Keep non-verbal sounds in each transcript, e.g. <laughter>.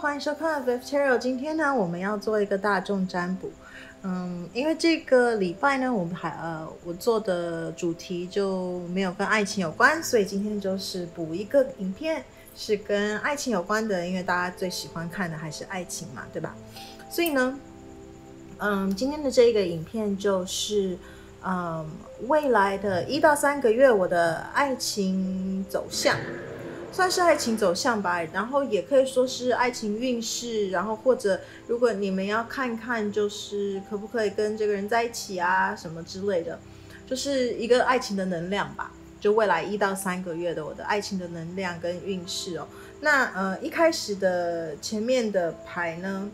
欢迎收看 v i v Tarot。今天呢，我们要做一个大众占卜。嗯，因为这个礼拜呢，我们还呃，我做的主题就没有跟爱情有关，所以今天就是补一个影片，是跟爱情有关的。因为大家最喜欢看的还是爱情嘛，对吧？所以呢，嗯，今天的这个影片就是嗯，未来的一到三个月我的爱情走向。算是爱情走向吧，然后也可以说是爱情运势，然后或者如果你们要看看，就是可不可以跟这个人在一起啊，什么之类的，就是一个爱情的能量吧。就未来一到三个月的我的爱情的能量跟运势哦。那呃一开始的前面的牌呢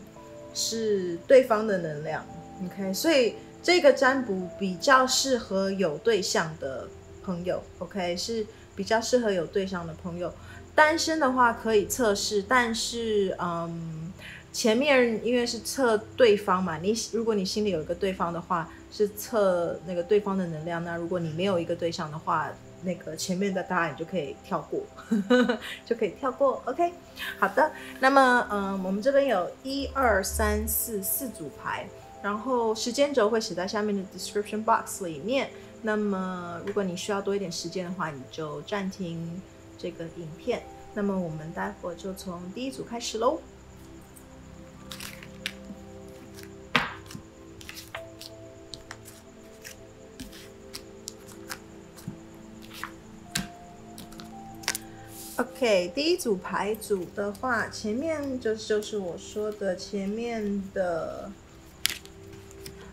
是对方的能量，OK，所以这个占卜比较适合有对象的朋友，OK，是比较适合有对象的朋友。单身的话可以测试，但是嗯，前面因为是测对方嘛，你如果你心里有一个对方的话，是测那个对方的能量。那如果你没有一个对象的话，那个前面的答案你就可以跳过，<laughs> 就可以跳过。OK，好的。那么嗯，我们这边有一二三四四组牌，然后时间轴会写在下面的 description box 里面。那么如果你需要多一点时间的话，你就暂停。这个影片，那么我们待会就从第一组开始喽。OK，第一组牌组的话，前面就是就是我说的前面的。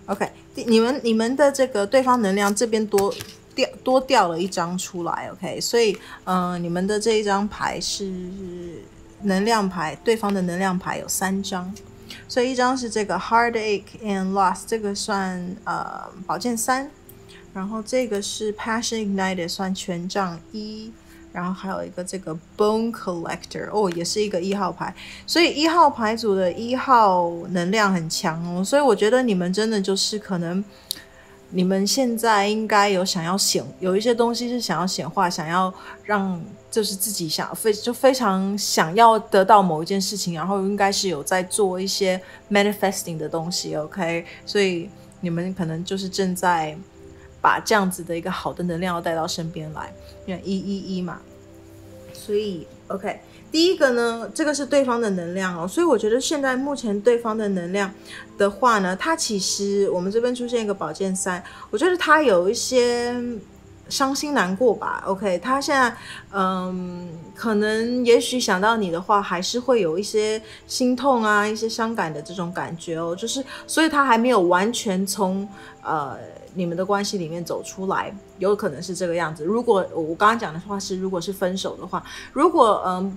OK，你们你们的这个对方能量这边多。掉多掉了一张出来，OK，所以嗯，你们的这一张牌是能量牌，对方的能量牌有三张，所以一张是这个 Heartache and Loss，这个算呃宝剑三，然后这个是 Passion Ignited，算权杖一，然后还有一个这个 Bone Collector，哦，也是一个一号牌，所以一号牌组的一号能量很强哦，所以我觉得你们真的就是可能。你们现在应该有想要显有一些东西是想要显化，想要让就是自己想非就非常想要得到某一件事情，然后应该是有在做一些 manifesting 的东西，OK？所以你们可能就是正在把这样子的一个好的能量要带到身边来，因为一一一嘛，所以 OK。第一个呢，这个是对方的能量哦，所以我觉得现在目前对方的能量的话呢，他其实我们这边出现一个宝剑三，我觉得他有一些伤心难过吧。OK，他现在嗯，可能也许想到你的话，还是会有一些心痛啊，一些伤感的这种感觉哦，就是所以他还没有完全从呃你们的关系里面走出来，有可能是这个样子。如果我刚刚讲的话是，如果是分手的话，如果嗯。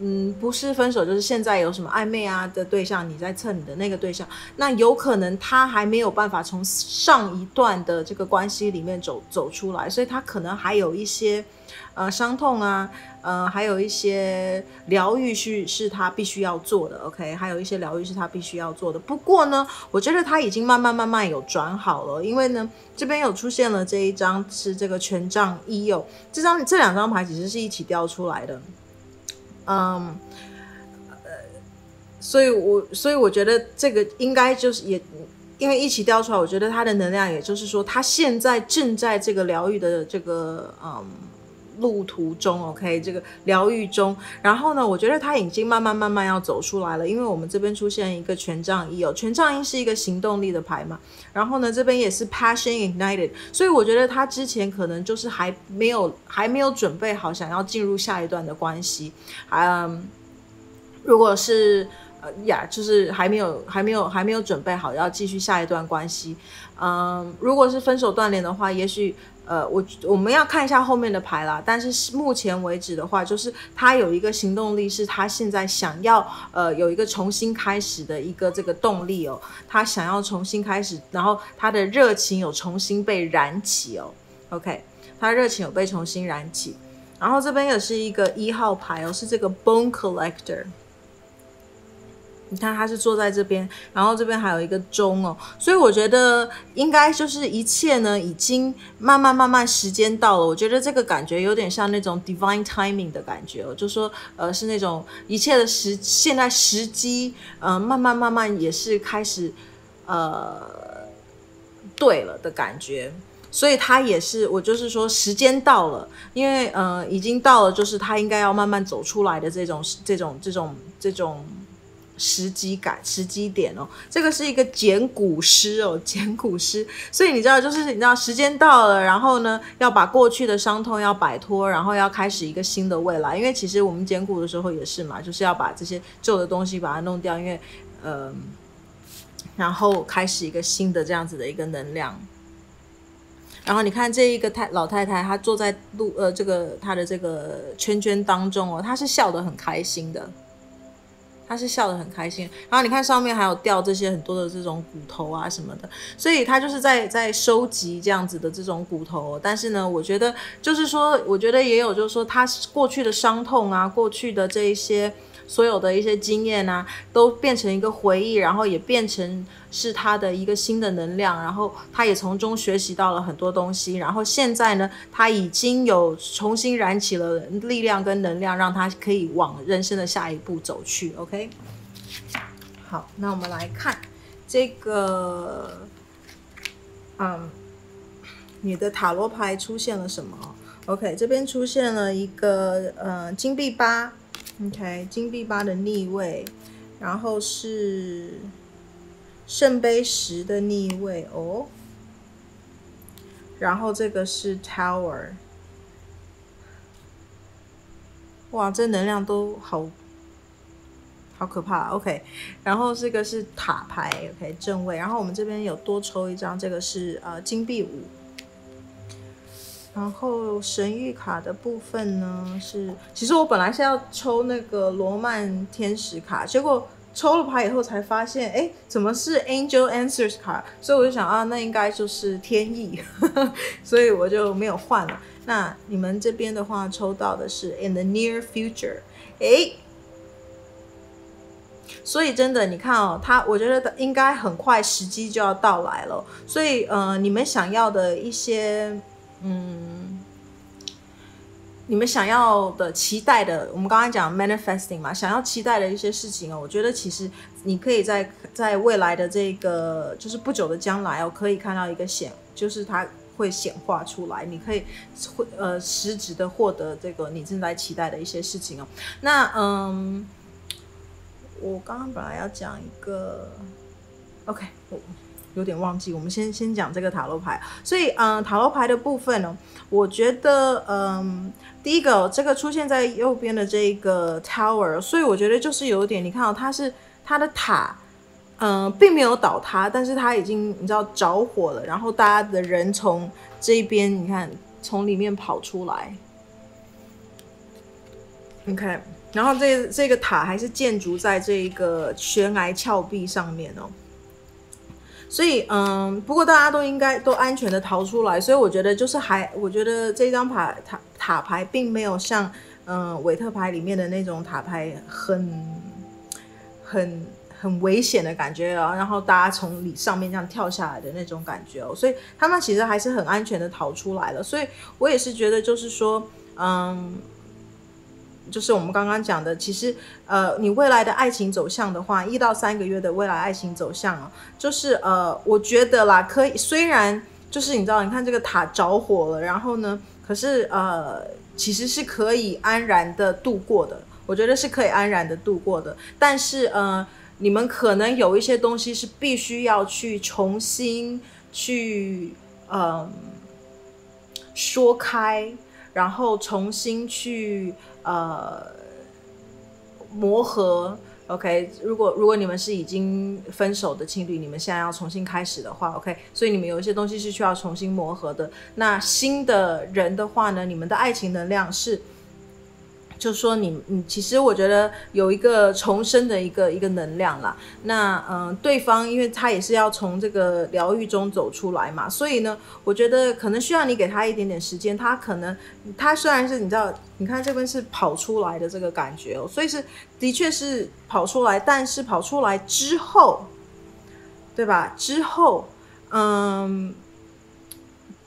嗯，不是分手，就是现在有什么暧昧啊的对象，你在蹭你的那个对象，那有可能他还没有办法从上一段的这个关系里面走走出来，所以他可能还有一些呃伤痛啊，呃，还有一些疗愈是是他必须要做的，OK，还有一些疗愈是他必须要做的。不过呢，我觉得他已经慢慢慢慢有转好了，因为呢，这边有出现了这一张是这个权杖一哦，这张这两张牌其实是一起掉出来的。嗯，呃，所以我所以我觉得这个应该就是也因为一起掉出来，我觉得他的能量，也就是说他现在正在这个疗愈的这个嗯路途中，OK，这个疗愈中。然后呢，我觉得他已经慢慢慢慢要走出来了，因为我们这边出现一个权杖一哦，权杖一是一个行动力的牌嘛。然后呢，这边也是 passion ignited，所以我觉得他之前可能就是还没有还没有准备好想要进入下一段的关系，嗯，如果是呃呀，就是还没有还没有还没有准备好要继续下一段关系，嗯，如果是分手断联的话，也许。呃，我我们要看一下后面的牌啦。但是目前为止的话，就是他有一个行动力，是他现在想要呃有一个重新开始的一个这个动力哦。他想要重新开始，然后他的热情有重新被燃起哦。OK，他热情有被重新燃起。然后这边也是一个一号牌哦，是这个 Bone Collector。你看他是坐在这边，然后这边还有一个钟哦，所以我觉得应该就是一切呢，已经慢慢慢慢时间到了。我觉得这个感觉有点像那种 divine timing 的感觉哦，就说呃是那种一切的时现在时机，呃慢慢慢慢也是开始呃对了的感觉。所以他也是，我就是说时间到了，因为呃已经到了，就是他应该要慢慢走出来的这种这种这种这种。时机感、时机点哦，这个是一个捡骨师哦，<laughs> 捡骨师。所以你知道，就是你知道，时间到了，然后呢，要把过去的伤痛要摆脱，然后要开始一个新的未来。因为其实我们捡骨的时候也是嘛，就是要把这些旧的东西把它弄掉，因为呃，然后开始一个新的这样子的一个能量。然后你看这一个太老太太，她坐在路呃这个她的这个圈圈当中哦，她是笑得很开心的。他是笑得很开心，然后你看上面还有掉这些很多的这种骨头啊什么的，所以他就是在在收集这样子的这种骨头。但是呢，我觉得就是说，我觉得也有就是说他过去的伤痛啊，过去的这一些。所有的一些经验啊，都变成一个回忆，然后也变成是他的一个新的能量，然后他也从中学习到了很多东西，然后现在呢，他已经有重新燃起了力量跟能量，让他可以往人生的下一步走去。OK，好，那我们来看这个，嗯，你的塔罗牌出现了什么？OK，这边出现了一个呃金币八。OK，金币八的逆位，然后是圣杯十的逆位哦，然后这个是 Tower，哇，这能量都好好可怕。OK，然后这个是塔牌，OK 正位，然后我们这边有多抽一张，这个是呃金币五。然后神谕卡的部分呢是，其实我本来是要抽那个罗曼天使卡，结果抽了牌以后才发现，哎，怎么是 Angel Answers 卡？所以我就想啊，那应该就是天意，<laughs> 所以我就没有换了。那你们这边的话，抽到的是 In the near future，哎，所以真的，你看哦，他我觉得应该很快时机就要到来了。所以呃，你们想要的一些。嗯，你们想要的、期待的，我们刚刚讲 manifesting 嘛，想要期待的一些事情哦，我觉得其实你可以在在未来的这个就是不久的将来哦，可以看到一个显，就是它会显化出来，你可以会呃实质的获得这个你正在期待的一些事情哦。那嗯，我刚刚本来要讲一个，OK 我。有点忘记，我们先先讲这个塔罗牌。所以，嗯，塔罗牌的部分呢，我觉得，嗯，第一个，这个出现在右边的这个 tower，所以我觉得就是有点，你看到它是它的塔，嗯，并没有倒塌，但是它已经你知道着火了，然后大家的人从这边，你看从里面跑出来，OK，然后这这个塔还是建筑在这一个悬崖峭壁上面哦。所以，嗯，不过大家都应该都安全的逃出来，所以我觉得就是还，我觉得这张牌塔塔牌并没有像，嗯，韦特牌里面的那种塔牌很很很危险的感觉啊，然后大家从里上面这样跳下来的那种感觉哦，所以他们其实还是很安全的逃出来了，所以我也是觉得就是说，嗯。就是我们刚刚讲的，其实，呃，你未来的爱情走向的话，一到三个月的未来爱情走向啊，就是呃，我觉得啦，可以，虽然就是你知道，你看这个塔着火了，然后呢，可是呃，其实是可以安然的度过的，我觉得是可以安然的度过的，但是呃，你们可能有一些东西是必须要去重新去嗯说开，然后重新去。呃，磨合，OK。如果如果你们是已经分手的情侣，你们现在要重新开始的话，OK。所以你们有一些东西是需要重新磨合的。那新的人的话呢，你们的爱情能量是就说你，你其实我觉得有一个重生的一个一个能量啦。那嗯，对方因为他也是要从这个疗愈中走出来嘛，所以呢，我觉得可能需要你给他一点点时间。他可能他虽然是你知道，你看这边是跑出来的这个感觉哦，所以是的确是跑出来，但是跑出来之后，对吧？之后，嗯。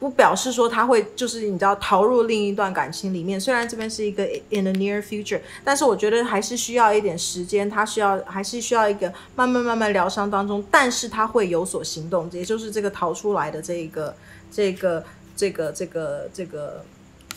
不表示说他会就是你知道逃入另一段感情里面，虽然这边是一个 in the near future，但是我觉得还是需要一点时间，他需要还是需要一个慢慢慢慢疗伤当中，但是他会有所行动，也就是这个逃出来的这一个这个这个这个这个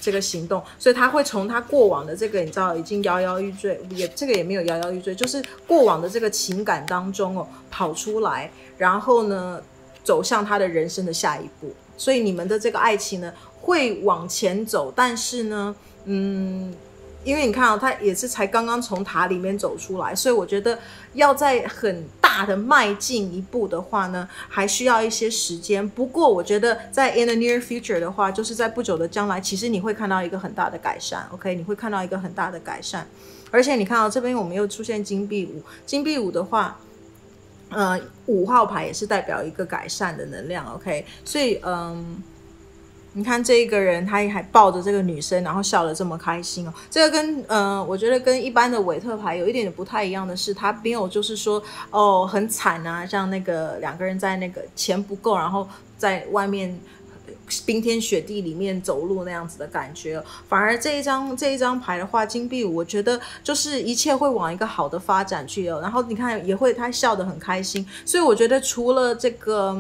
这个行动，所以他会从他过往的这个你知道已经摇摇欲坠，也这个也没有摇摇欲坠，就是过往的这个情感当中哦跑出来，然后呢走向他的人生的下一步。所以你们的这个爱情呢，会往前走，但是呢，嗯，因为你看啊，他也是才刚刚从塔里面走出来，所以我觉得要在很大的迈进一步的话呢，还需要一些时间。不过我觉得在 in the near future 的话，就是在不久的将来，其实你会看到一个很大的改善。OK，你会看到一个很大的改善，而且你看到这边我们又出现金币五，金币五的话。呃，五号牌也是代表一个改善的能量，OK，所以嗯，你看这一个人，他还抱着这个女生，然后笑得这么开心哦。这个跟嗯，我觉得跟一般的韦特牌有一点不太一样的是，他没有就是说哦很惨呐，像那个两个人在那个钱不够，然后在外面。冰天雪地里面走路那样子的感觉，反而这一张这一张牌的话，金币，我觉得就是一切会往一个好的发展去哦。然后你看也会他笑得很开心，所以我觉得除了这个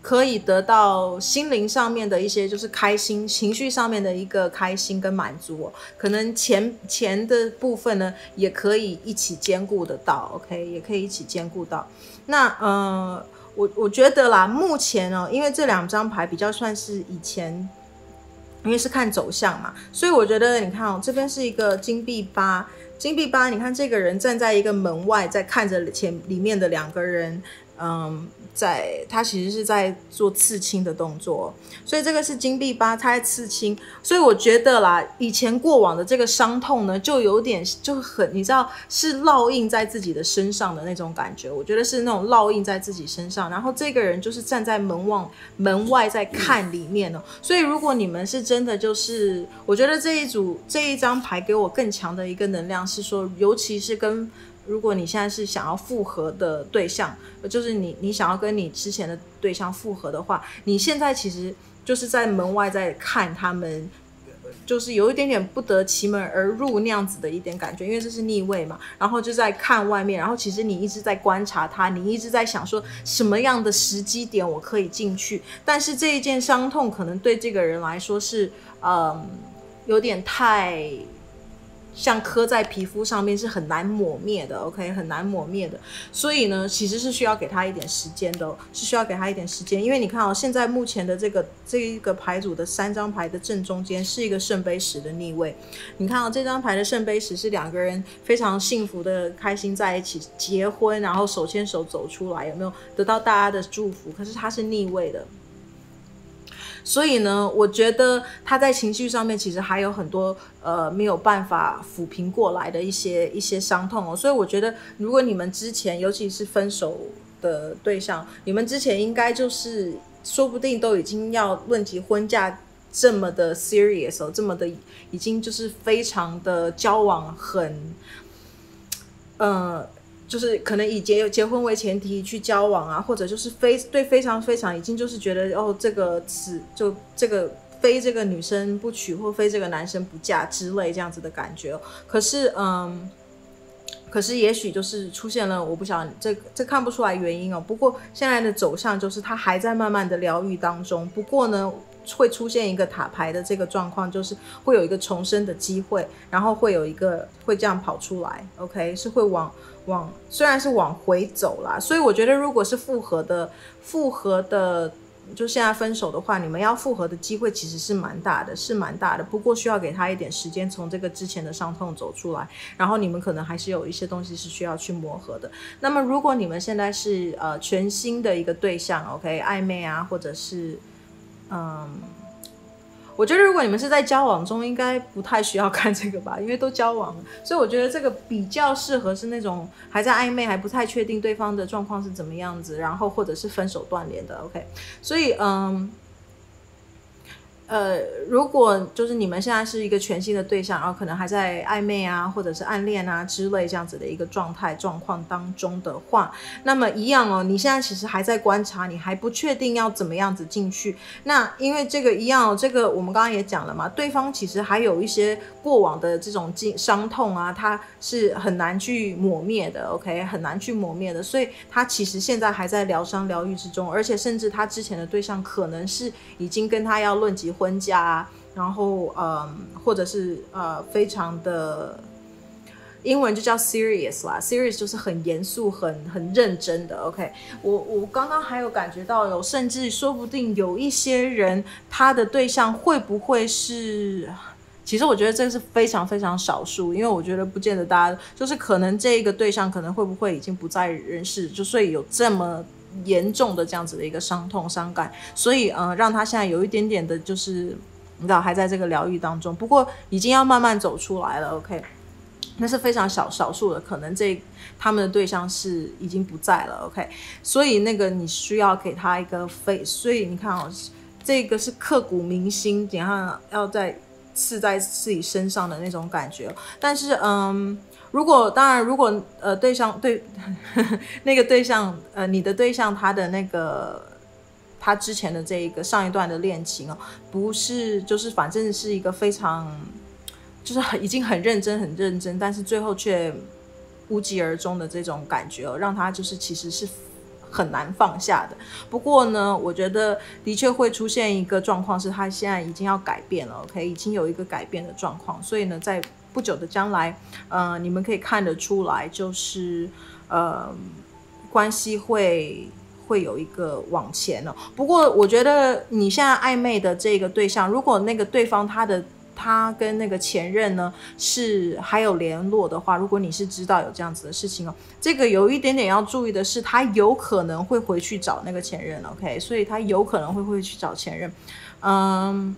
可以得到心灵上面的一些就是开心，情绪上面的一个开心跟满足，可能钱钱的部分呢也可以一起兼顾得到，OK，也可以一起兼顾到。那呃。我我觉得啦，目前哦，因为这两张牌比较算是以前，因为是看走向嘛，所以我觉得你看哦，这边是一个金币八，金币八，你看这个人站在一个门外，在看着前里面的两个人。嗯，在他其实是在做刺青的动作，所以这个是金币八，他在刺青，所以我觉得啦，以前过往的这个伤痛呢，就有点就很，你知道是烙印在自己的身上的那种感觉，我觉得是那种烙印在自己身上。然后这个人就是站在门望门外在看里面哦，所以如果你们是真的，就是我觉得这一组这一张牌给我更强的一个能量是说，尤其是跟。如果你现在是想要复合的对象，就是你你想要跟你之前的对象复合的话，你现在其实就是在门外在看他们，就是有一点点不得其门而入那样子的一点感觉，因为这是逆位嘛，然后就在看外面，然后其实你一直在观察他，你一直在想说什么样的时机点我可以进去，但是这一件伤痛可能对这个人来说是嗯有点太。像刻在皮肤上面是很难抹灭的，OK，很难抹灭的。所以呢，其实是需要给他一点时间的，是需要给他一点时间。因为你看哦，现在目前的这个这一个牌组的三张牌的正中间是一个圣杯十的逆位。你看哦，这张牌的圣杯十是两个人非常幸福的、开心在一起结婚，然后手牵手走出来，有没有得到大家的祝福？可是它是逆位的。所以呢，我觉得他在情绪上面其实还有很多呃没有办法抚平过来的一些一些伤痛哦。所以我觉得，如果你们之前，尤其是分手的对象，你们之前应该就是说不定都已经要论及婚嫁这么的 serious 哦，这么的已经就是非常的交往很，呃。就是可能以结结婚为前提去交往啊，或者就是非对非常非常已经就是觉得哦这个此就这个非这个女生不娶或非这个男生不嫁之类这样子的感觉。可是嗯，可是也许就是出现了，我不晓得这这看不出来原因哦。不过现在的走向就是他还在慢慢的疗愈当中。不过呢，会出现一个塔牌的这个状况，就是会有一个重生的机会，然后会有一个会这样跑出来。OK，是会往。往虽然是往回走啦，所以我觉得如果是复合的，复合的，就现在分手的话，你们要复合的机会其实是蛮大的，是蛮大的。不过需要给他一点时间，从这个之前的伤痛走出来，然后你们可能还是有一些东西是需要去磨合的。那么如果你们现在是呃全新的一个对象，OK，暧昧啊，或者是嗯。我觉得如果你们是在交往中，应该不太需要看这个吧，因为都交往了，所以我觉得这个比较适合是那种还在暧昧，还不太确定对方的状况是怎么样子，然后或者是分手断联的。OK，所以嗯。呃，如果就是你们现在是一个全新的对象，然后可能还在暧昧啊，或者是暗恋啊之类这样子的一个状态状况当中的话，那么一样哦，你现在其实还在观察，你还不确定要怎么样子进去。那因为这个一样哦，这个我们刚刚也讲了嘛，对方其实还有一些过往的这种经伤痛啊，他是很难去抹灭的，OK，很难去抹灭的，所以他其实现在还在疗伤疗愈之中，而且甚至他之前的对象可能是已经跟他要论及。婚家，然后嗯，或者是呃，非常的英文就叫 serious 啦，serious 就是很严肃、很很认真的。OK，我我刚刚还有感觉到有，甚至说不定有一些人，他的对象会不会是？其实我觉得这是非常非常少数，因为我觉得不见得大家就是可能这个对象可能会不会已经不在人世，就所以有这么。严重的这样子的一个伤痛伤感，所以嗯，让他现在有一点点的，就是你知道还在这个疗愈当中，不过已经要慢慢走出来了。OK，那是非常少少数的，可能这他们的对象是已经不在了。OK，所以那个你需要给他一个非，所以你看哦，这个是刻骨铭心，然后要在刺在自己身上的那种感觉。但是嗯。如果当然，如果呃对象对呵呵 <laughs> 那个对象呃你的对象他的那个他之前的这一个上一段的恋情哦，不是就是反正是一个非常就是很已经很认真很认真，但是最后却无疾而终的这种感觉哦，让他就是其实是很难放下的。不过呢，我觉得的确会出现一个状况，是他现在已经要改变了，OK，已经有一个改变的状况，所以呢，在。不久的将来，呃，你们可以看得出来，就是呃，关系会会有一个往前了。不过，我觉得你现在暧昧的这个对象，如果那个对方他的他跟那个前任呢是还有联络的话，如果你是知道有这样子的事情哦，这个有一点点要注意的是，他有可能会回去找那个前任，OK？所以他有可能会会去找前任，嗯。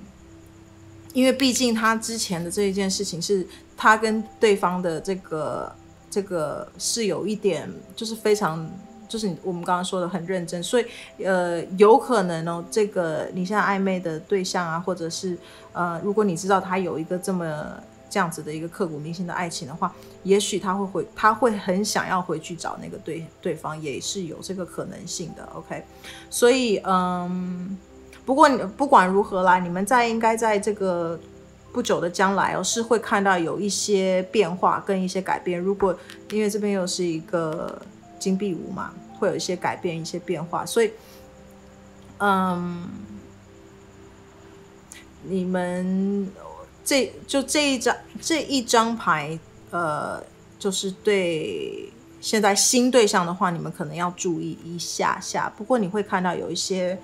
因为毕竟他之前的这一件事情是，他跟对方的这个这个是有一点，就是非常，就是我们刚刚说的很认真，所以呃，有可能哦，这个你现在暧昧的对象啊，或者是呃，如果你知道他有一个这么这样子的一个刻骨铭心的爱情的话，也许他会回，他会很想要回去找那个对对方，也是有这个可能性的。OK，所以嗯。不过，不管如何啦，你们在应该在这个不久的将来哦，是会看到有一些变化跟一些改变。如果因为这边又是一个金币五嘛，会有一些改变、一些变化，所以，嗯，你们这就这一张这一张牌，呃，就是对现在新对象的话，你们可能要注意一下下。不过你会看到有一些。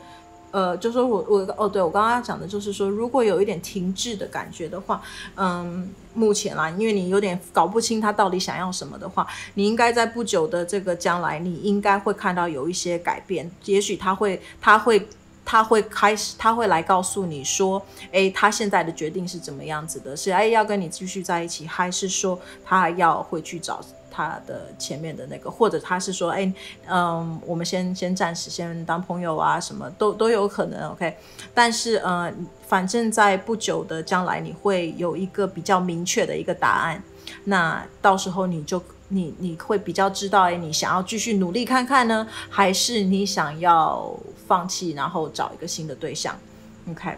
呃，就说我我哦，对我刚刚讲的就是说，如果有一点停滞的感觉的话，嗯，目前啦，因为你有点搞不清他到底想要什么的话，你应该在不久的这个将来，你应该会看到有一些改变。也许他会，他会，他会开始，他会来告诉你说，哎，他现在的决定是怎么样子的？是哎要跟你继续在一起，还是说他要会去找？他的前面的那个，或者他是说，哎，嗯，我们先先暂时先当朋友啊，什么都都有可能，OK。但是，呃，反正在不久的将来，你会有一个比较明确的一个答案。那到时候你就你你会比较知道，哎，你想要继续努力看看呢，还是你想要放弃，然后找一个新的对象，OK。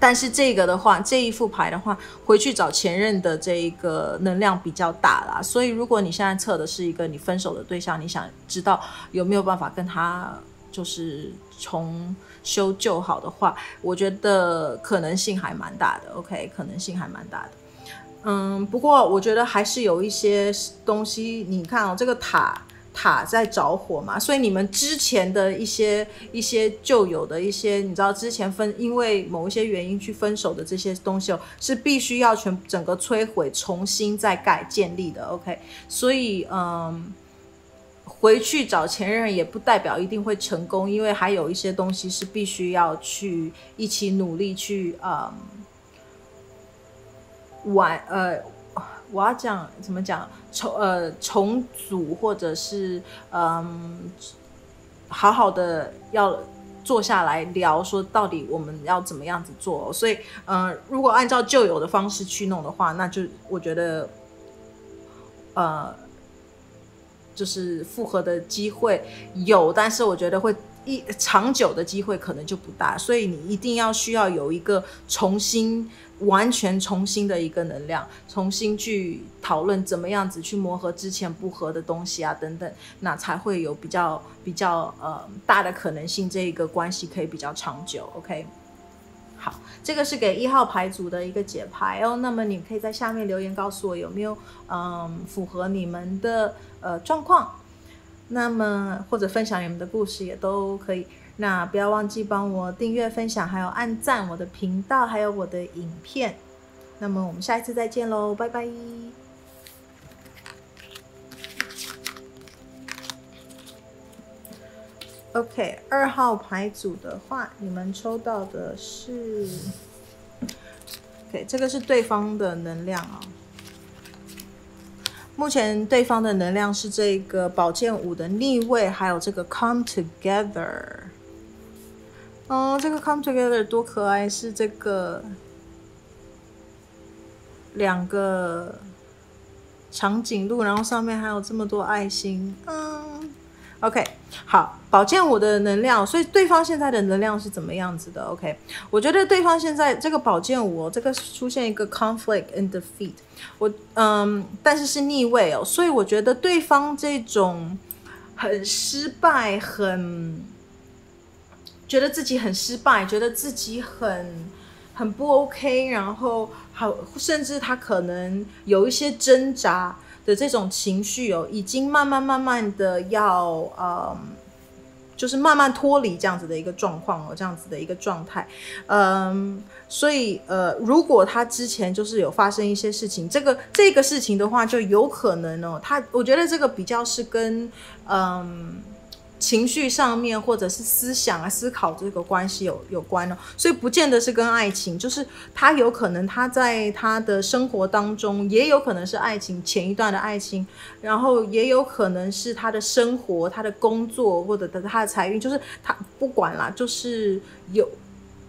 但是这个的话，这一副牌的话，回去找前任的这一个能量比较大啦。所以如果你现在测的是一个你分手的对象，你想知道有没有办法跟他就是重修旧好的话，我觉得可能性还蛮大的。OK，可能性还蛮大的。嗯，不过我觉得还是有一些东西，你看哦，这个塔。塔在着火嘛，所以你们之前的一些一些旧有的一些，你知道之前分因为某一些原因去分手的这些东西哦，是必须要全整个摧毁，重新再盖建立的。OK，所以嗯，回去找前任也不代表一定会成功，因为还有一些东西是必须要去一起努力去嗯完呃，我要讲怎么讲重呃重组或者是嗯好好的要坐下来聊，说到底我们要怎么样子做。所以嗯，如果按照旧有的方式去弄的话，那就我觉得呃。就是复合的机会有，但是我觉得会一长久的机会可能就不大，所以你一定要需要有一个重新、完全重新的一个能量，重新去讨论怎么样子去磨合之前不合的东西啊等等，那才会有比较比较呃大的可能性，这一个关系可以比较长久。OK。好，这个是给一号牌组的一个解牌哦。那么你可以在下面留言告诉我有没有嗯符合你们的呃状况，那么或者分享你们的故事也都可以。那不要忘记帮我订阅、分享，还有按赞我的频道，还有我的影片。那么我们下一次再见喽，拜拜。OK，二号牌组的话，你们抽到的是，OK，这个是对方的能量啊。目前对方的能量是这个宝剑五的逆位，还有这个 Come Together。嗯，这个 Come Together 多可爱，是这个两个长颈鹿，然后上面还有这么多爱心，嗯。OK，好，宝剑五的能量，所以对方现在的能量是怎么样子的？OK，我觉得对方现在这个宝剑五，这个出现一个 conflict and defeat，我嗯，但是是逆位哦，所以我觉得对方这种很失败，很觉得自己很失败，觉得自己很很不 OK，然后好，甚至他可能有一些挣扎。的这种情绪哦，已经慢慢慢慢的要嗯，就是慢慢脱离这样子的一个状况哦，这样子的一个状态，嗯，所以呃，如果他之前就是有发生一些事情，这个这个事情的话，就有可能哦，他我觉得这个比较是跟嗯。情绪上面，或者是思想啊、思考这个关系有有关哦，所以不见得是跟爱情，就是他有可能他在他的生活当中，也有可能是爱情前一段的爱情，然后也有可能是他的生活、他的工作或者他的财运，就是他不管啦，就是有。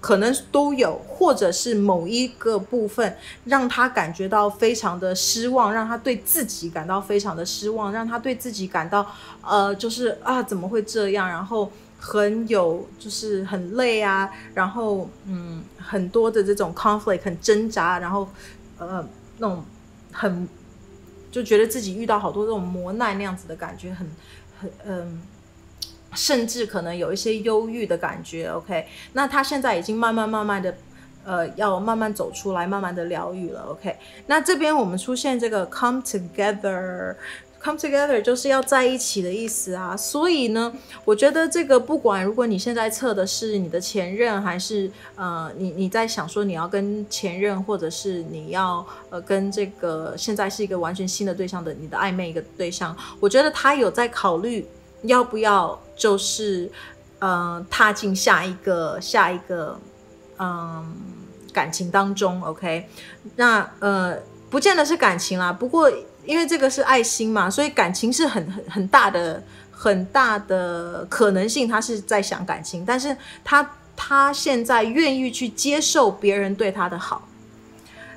可能都有，或者是某一个部分让他感觉到非常的失望，让他对自己感到非常的失望，让他对自己感到呃，就是啊，怎么会这样？然后很有就是很累啊，然后嗯，很多的这种 conflict 很挣扎，然后呃，那种很就觉得自己遇到好多这种磨难那样子的感觉，很很嗯。甚至可能有一些忧郁的感觉，OK？那他现在已经慢慢慢慢的，呃，要慢慢走出来，慢慢的疗愈了，OK？那这边我们出现这个 come together，come together 就是要在一起的意思啊。所以呢，我觉得这个不管如果你现在测的是你的前任，还是呃，你你在想说你要跟前任，或者是你要呃跟这个现在是一个完全新的对象的你的暧昧一个对象，我觉得他有在考虑。要不要就是，嗯，踏进下一个下一个，嗯，感情当中？OK，那呃，不见得是感情啦。不过因为这个是爱心嘛，所以感情是很很很大的很大的可能性，他是在想感情，但是他他现在愿意去接受别人对他的好，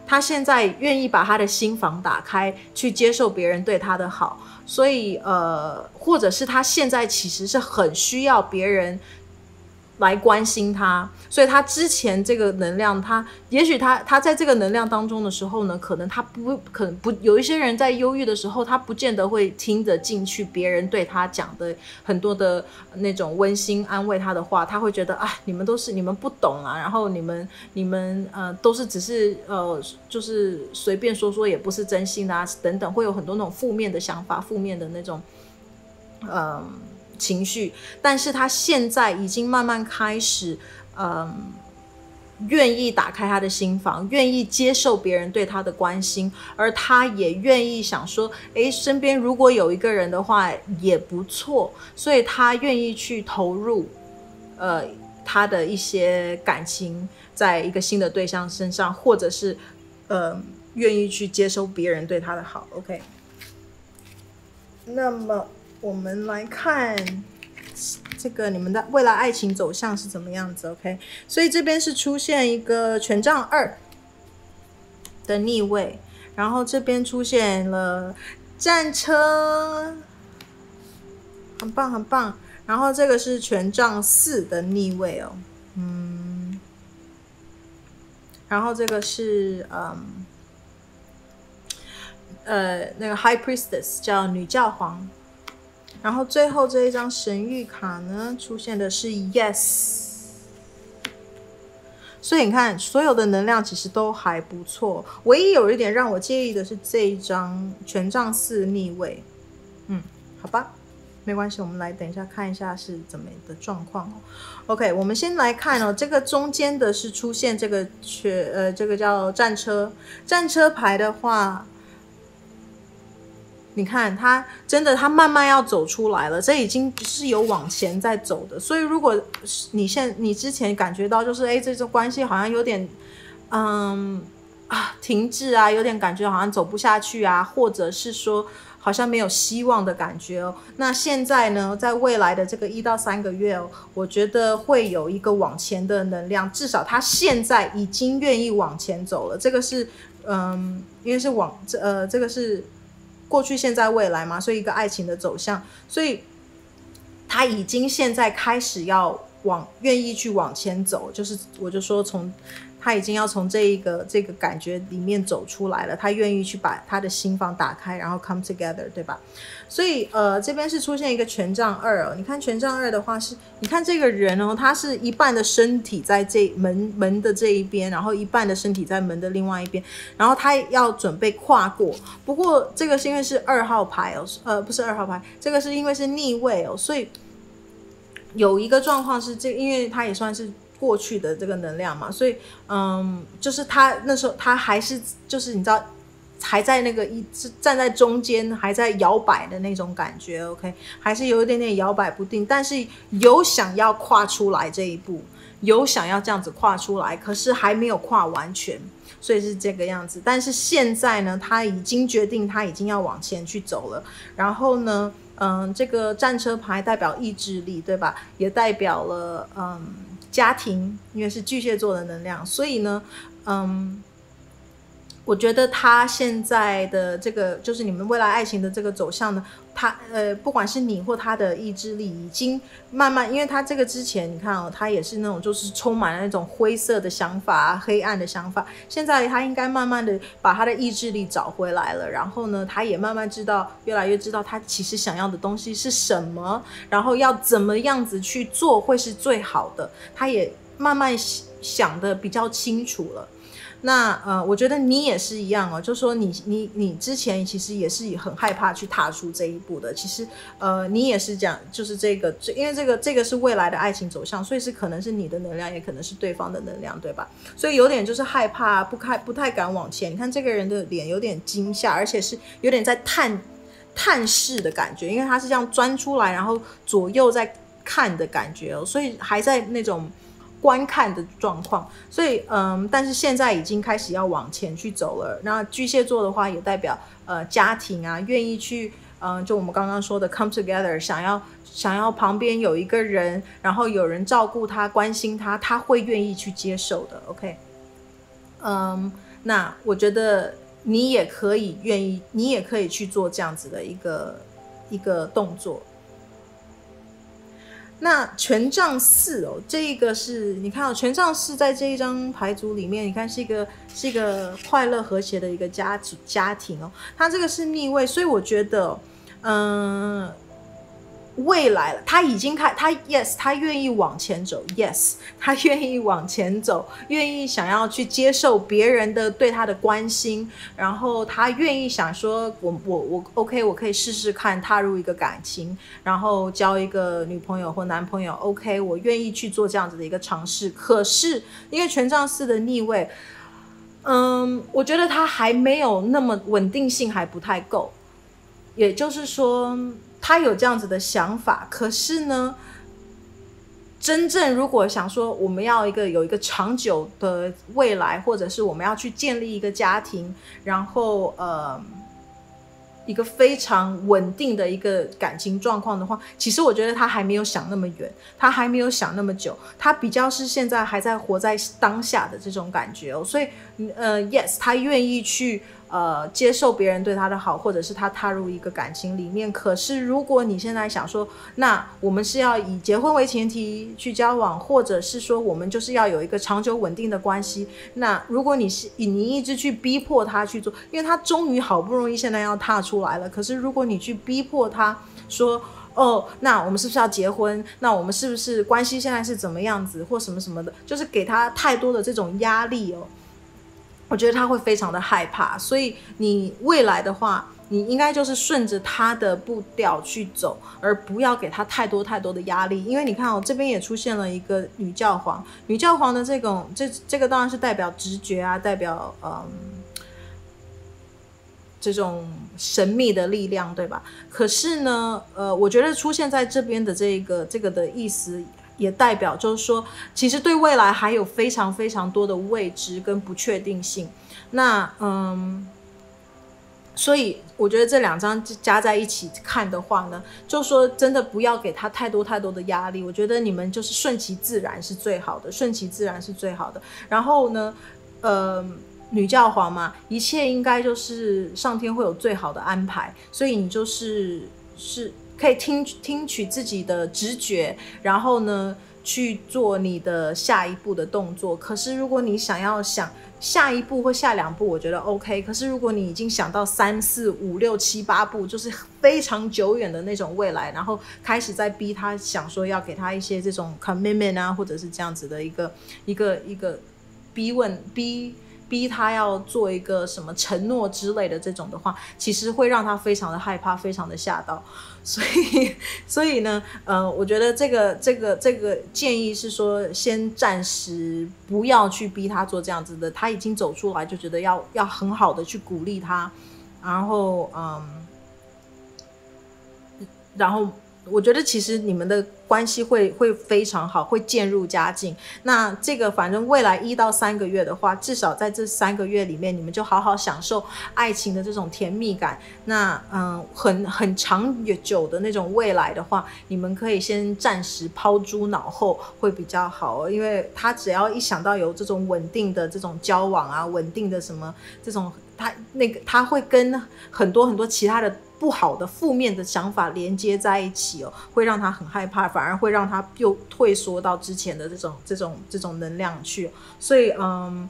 他现在愿意把他的心房打开，去接受别人对他的好。所以，呃，或者是他现在其实是很需要别人。来关心他，所以他之前这个能量，他也许他他在这个能量当中的时候呢，可能他不可能不有一些人在忧郁的时候，他不见得会听得进去别人对他讲的很多的那种温馨安慰他的话，他会觉得啊，你们都是你们不懂啊，然后你们你们呃都是只是呃就是随便说说，也不是真心的啊等等，会有很多那种负面的想法，负面的那种嗯。情绪，但是他现在已经慢慢开始，嗯，愿意打开他的心房，愿意接受别人对他的关心，而他也愿意想说，诶，身边如果有一个人的话也不错，所以他愿意去投入，呃，他的一些感情在一个新的对象身上，或者是呃，愿意去接收别人对他的好。OK，那么我们来看。这个你们的未来爱情走向是怎么样子？OK，所以这边是出现一个权杖二的逆位，然后这边出现了战车，很棒很棒。然后这个是权杖四的逆位哦，嗯，然后这个是嗯呃那个 High Priestess 叫女教皇。然后最后这一张神谕卡呢，出现的是 Yes，所以你看，所有的能量其实都还不错。唯一有一点让我介意的是这一张权杖四逆位。嗯，好吧，没关系，我们来等一下看一下是怎么的状况哦。OK，我们先来看哦，这个中间的是出现这个权呃，这个叫战车，战车牌的话。你看，他真的，他慢慢要走出来了，这已经是有往前在走的。所以，如果你现你之前感觉到就是，哎，这种关系好像有点，嗯啊，停滞啊，有点感觉好像走不下去啊，或者是说好像没有希望的感觉哦。那现在呢，在未来的这个一到三个月哦，我觉得会有一个往前的能量，至少他现在已经愿意往前走了。这个是，嗯，因为是往这呃，这个是。过去、现在、未来嘛，所以一个爱情的走向，所以他已经现在开始要往愿意去往前走，就是我就说从。他已经要从这一个这个感觉里面走出来了，他愿意去把他的心房打开，然后 come together，对吧？所以呃，这边是出现一个权杖二哦。你看权杖二的话是，你看这个人哦，他是一半的身体在这门门的这一边，然后一半的身体在门的另外一边，然后他要准备跨过。不过这个是因为是二号牌哦，呃，不是二号牌，这个是因为是逆位哦，所以有一个状况是这，因为他也算是。过去的这个能量嘛，所以嗯，就是他那时候他还是就是你知道还在那个一站在中间还在摇摆的那种感觉，OK，还是有一点点摇摆不定，但是有想要跨出来这一步，有想要这样子跨出来，可是还没有跨完全，所以是这个样子。但是现在呢，他已经决定他已经要往前去走了，然后呢，嗯，这个战车牌代表意志力，对吧？也代表了嗯。家庭，因为是巨蟹座的能量，所以呢，嗯，我觉得他现在的这个就是你们未来爱情的这个走向呢，他呃，不管是你或他的意志力，已经慢慢，因为他这个之前你看哦，他也是那种就是充满了那种灰色的想法、黑暗的想法，现在他应该慢慢的把他的意志力找回来了，然后呢，他也慢慢知道，越来越知道他其实想要的东西是什么，然后要怎么样子去做会是最好的，他也慢慢想的比较清楚了。那呃，我觉得你也是一样哦，就说你你你之前其实也是很害怕去踏出这一步的。其实呃，你也是讲，就是这个，因为这个这个是未来的爱情走向，所以是可能是你的能量，也可能是对方的能量，对吧？所以有点就是害怕，不开不太敢往前。你看这个人的脸有点惊吓，而且是有点在探探视的感觉，因为他是这样钻出来，然后左右在看的感觉哦，所以还在那种。观看的状况，所以嗯，但是现在已经开始要往前去走了。那巨蟹座的话，也代表呃家庭啊，愿意去嗯，就我们刚刚说的 come together，想要想要旁边有一个人，然后有人照顾他、关心他，他会愿意去接受的。OK，嗯，那我觉得你也可以愿意，你也可以去做这样子的一个一个动作。那权杖四哦，这一个是你看哦，权杖四在这一张牌组里面，你看是一个是一个快乐和谐的一个家家庭哦，它这个是逆位，所以我觉得，嗯，未来了，他已经开，他 yes，他愿意往前走，yes，<laughs> 他愿意往前走，愿意想要去接受别人的对他的关心，然后他愿意想说，我我我 OK，我可以试试看踏入一个感情，然后交一个女朋友或男朋友，OK，我愿意去做这样子的一个尝试。可是因为权杖四的逆位，嗯，我觉得他还没有那么稳定性，还不太够，也就是说。他有这样子的想法，可是呢，真正如果想说我们要一个有一个长久的未来，或者是我们要去建立一个家庭，然后呃，一个非常稳定的一个感情状况的话，其实我觉得他还没有想那么远，他还没有想那么久，他比较是现在还在活在当下的这种感觉哦，所以呃，yes，他愿意去。呃，接受别人对他的好，或者是他踏入一个感情里面。可是，如果你现在想说，那我们是要以结婚为前提去交往，或者是说我们就是要有一个长久稳定的关系，那如果你是你一直去逼迫他去做，因为他终于好不容易现在要踏出来了。可是，如果你去逼迫他说，哦，那我们是不是要结婚？那我们是不是关系现在是怎么样子，或什么什么的，就是给他太多的这种压力哦。我觉得他会非常的害怕，所以你未来的话，你应该就是顺着他的步调去走，而不要给他太多太多的压力。因为你看哦，这边也出现了一个女教皇，女教皇的这种这这个当然是代表直觉啊，代表嗯这种神秘的力量，对吧？可是呢，呃，我觉得出现在这边的这个这个的意思。也代表就是说，其实对未来还有非常非常多的未知跟不确定性。那嗯，所以我觉得这两张加在一起看的话呢，就说真的不要给他太多太多的压力。我觉得你们就是顺其自然是最好的，顺其自然是最好的。然后呢，呃，女教皇嘛，一切应该就是上天会有最好的安排，所以你就是是。可以听听取自己的直觉，然后呢去做你的下一步的动作。可是如果你想要想下一步或下两步，我觉得 OK。可是如果你已经想到三四五六七八步，就是非常久远的那种未来，然后开始在逼他想说要给他一些这种 commitment 啊，或者是这样子的一个一个一个逼问逼。逼他要做一个什么承诺之类的这种的话，其实会让他非常的害怕，非常的吓到。所以，<laughs> 所以呢，呃，我觉得这个这个这个建议是说，先暂时不要去逼他做这样子的。他已经走出来，就觉得要要很好的去鼓励他，然后嗯，然后。我觉得其实你们的关系会会非常好，会渐入佳境。那这个反正未来一到三个月的话，至少在这三个月里面，你们就好好享受爱情的这种甜蜜感。那嗯，很很长久的那种未来的话，你们可以先暂时抛诸脑后，会比较好。因为他只要一想到有这种稳定的这种交往啊，稳定的什么这种，他那个他会跟很多很多其他的。不好的、负面的想法连接在一起哦，会让他很害怕，反而会让他又退缩到之前的这种、这种、这种能量去。所以，嗯，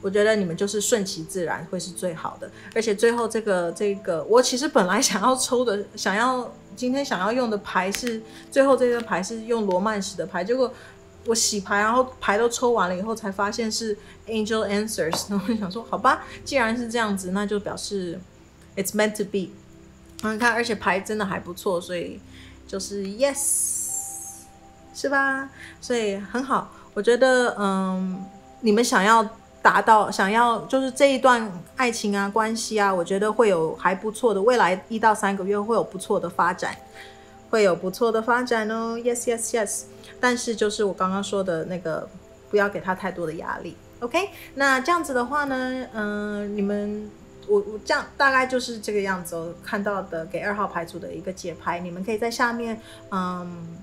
我觉得你们就是顺其自然会是最好的。而且最后这个、这个，我其实本来想要抽的、想要今天想要用的牌是最后这个牌是用罗曼史的牌，结果我洗牌，然后牌都抽完了以后才发现是 Angel Answers，然后想说好吧，既然是这样子，那就表示 It's meant to be。嗯看，而且牌真的还不错，所以就是 yes，是吧？所以很好，我觉得，嗯，你们想要达到，想要就是这一段爱情啊、关系啊，我觉得会有还不错的未来一到三个月会有不错的发展，会有不错的发展哦。Yes，yes，yes。但是就是我刚刚说的那个，不要给他太多的压力。OK，那这样子的话呢，嗯，你们。我我这样大概就是这个样子哦，看到的给二号牌组的一个解牌，你们可以在下面嗯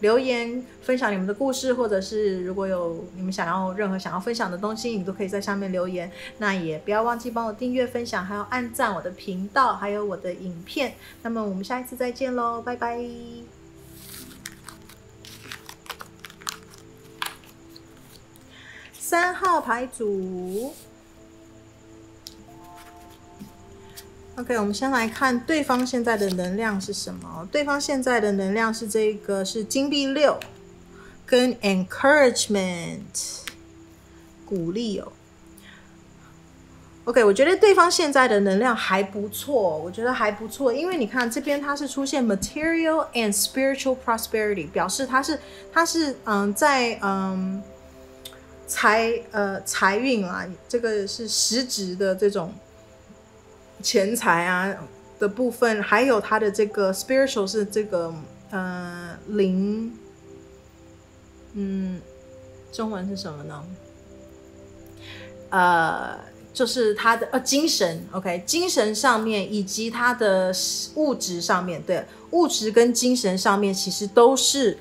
留言分享你们的故事，或者是如果有你们想要任何想要分享的东西，你都可以在下面留言。那也不要忘记帮我订阅、分享，还有按赞我的频道，还有我的影片。那么我们下一次再见喽，拜拜。三号牌组。OK，我们先来看对方现在的能量是什么？对方现在的能量是这个是金币六，跟 encouragement 鼓励哦。OK，我觉得对方现在的能量还不错，我觉得还不错，因为你看这边它是出现 material and spiritual prosperity，表示它是它是嗯在嗯财呃财运啊，这个是实质的这种钱财啊的部分，还有它的这个 spiritual 是这个呃灵，嗯，中文是什么呢？呃。就是他的呃精神，OK，精神上面以及他的物质上面，对，物质跟精神上面其实都是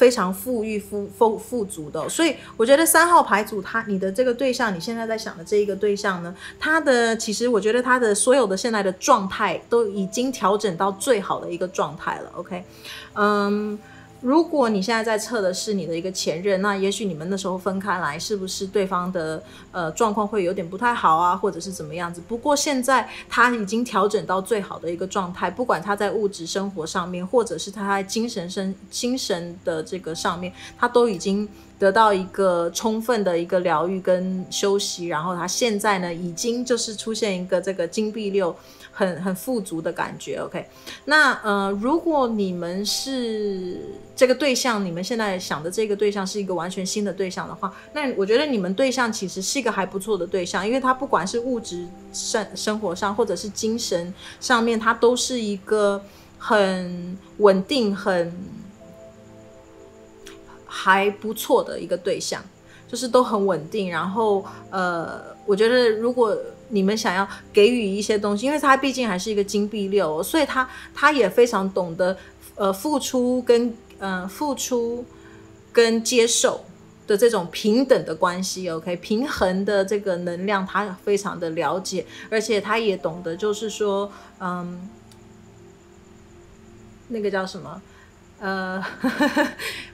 非常富裕、富富富足的。所以我觉得三号牌组他你的这个对象，你现在在想的这一个对象呢，他的其实我觉得他的所有的现在的状态都已经调整到最好的一个状态了，OK，嗯。如果你现在在测的是你的一个前任，那也许你们那时候分开来，是不是对方的呃状况会有点不太好啊，或者是怎么样子？不过现在他已经调整到最好的一个状态，不管他在物质生活上面，或者是他在精神生精神的这个上面，他都已经得到一个充分的一个疗愈跟休息。然后他现在呢，已经就是出现一个这个金币六。很很富足的感觉，OK。那呃，如果你们是这个对象，你们现在想的这个对象是一个完全新的对象的话，那我觉得你们对象其实是一个还不错的对象，因为他不管是物质生生活上，或者是精神上面，他都是一个很稳定、很还不错的一个对象，就是都很稳定。然后呃，我觉得如果你们想要给予一些东西，因为他毕竟还是一个金币六，所以他他也非常懂得呃付出跟嗯付出跟接受的这种平等的关系，OK 平衡的这个能量，他非常的了解，而且他也懂得就是说嗯那个叫什么呃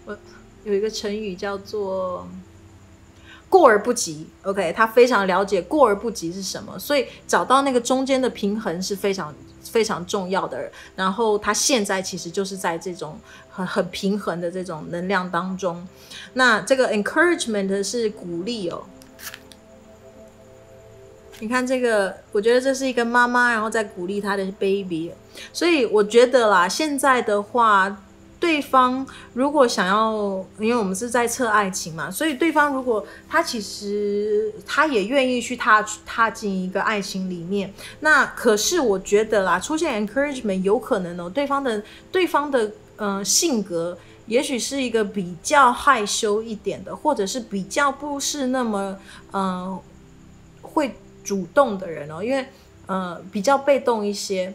我 <laughs> 有一个成语叫做。过而不及，OK，他非常了解过而不及是什么，所以找到那个中间的平衡是非常非常重要的。然后他现在其实就是在这种很很平衡的这种能量当中。那这个 encouragement 是鼓励哦。你看这个，我觉得这是一个妈妈，然后在鼓励她的 baby。所以我觉得啦，现在的话。对方如果想要，因为我们是在测爱情嘛，所以对方如果他其实他也愿意去踏踏进一个爱情里面，那可是我觉得啦，出现 encouragement 有可能哦，对方的对方的嗯性格也许是一个比较害羞一点的，或者是比较不是那么嗯会主动的人哦，因为呃比较被动一些，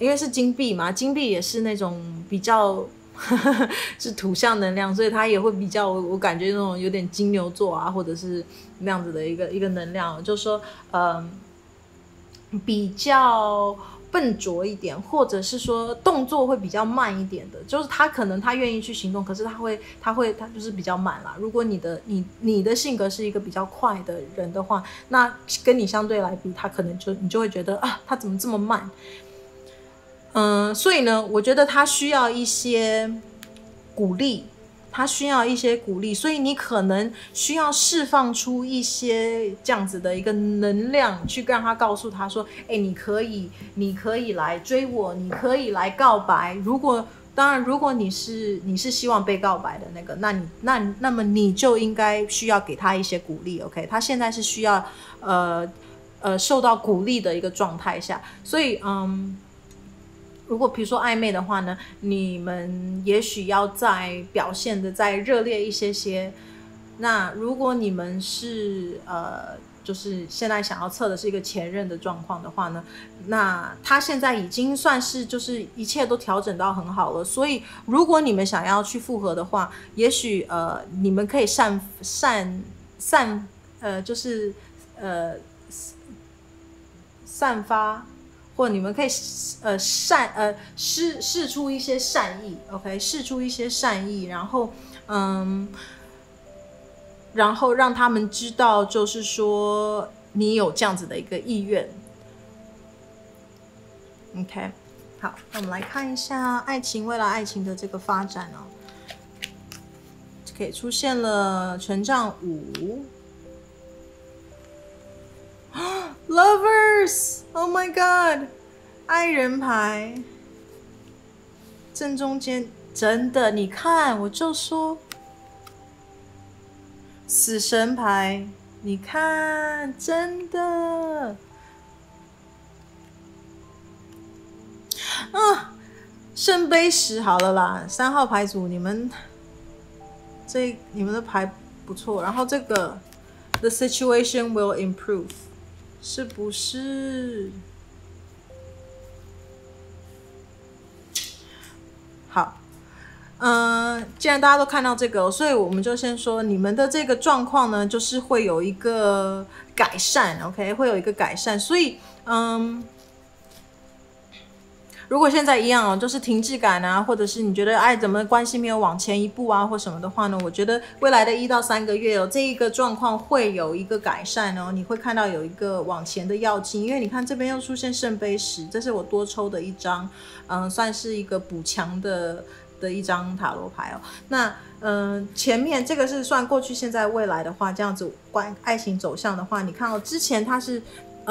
因为是金币嘛，金币也是那种比较。<laughs> 是土象能量，所以他也会比较，我感觉那种有点金牛座啊，或者是那样子的一个一个能量，就是说，嗯，比较笨拙一点，或者是说动作会比较慢一点的，就是他可能他愿意去行动，可是他会他会他就是比较慢啦。如果你的你你的性格是一个比较快的人的话，那跟你相对来比，他可能就你就会觉得啊，他怎么这么慢？嗯，所以呢，我觉得他需要一些鼓励，他需要一些鼓励，所以你可能需要释放出一些这样子的一个能量，去让他告诉他说：“哎，你可以，你可以来追我，你可以来告白。如果当然，如果你是你是希望被告白的那个，那你那那么你就应该需要给他一些鼓励。OK，他现在是需要呃呃受到鼓励的一个状态下，所以嗯。如果比如说暧昧的话呢，你们也许要再表现的再热烈一些些。那如果你们是呃，就是现在想要测的是一个前任的状况的话呢，那他现在已经算是就是一切都调整到很好了。所以如果你们想要去复合的话，也许呃，你们可以散散散呃，就是呃散发。或你们可以呃善呃试试出一些善意，OK，试出一些善意，然后嗯，然后让他们知道，就是说你有这样子的一个意愿。OK，好，那我们来看一下爱情未来爱情的这个发展哦。可以出现了权杖五，Lovers，Oh my God，爱人牌。正中间，真的，你看，我就说死神牌，你看，真的。啊，圣杯十好了啦，三号牌组你们，这你们的牌不错，然后这个 the situation will improve，是不是？好，嗯，既然大家都看到这个，所以我们就先说你们的这个状况呢，就是会有一个改善，OK，会有一个改善，所以，嗯。如果现在一样哦，就是停滞感啊，或者是你觉得爱怎么关系没有往前一步啊，或什么的话呢？我觉得未来的一到三个月哦，这一个状况会有一个改善哦，你会看到有一个往前的要劲，因为你看这边又出现圣杯十，这是我多抽的一张，嗯，算是一个补强的的一张塔罗牌哦。那嗯，前面这个是算过去、现在、未来的话，这样子关爱情走向的话，你看哦，之前它是。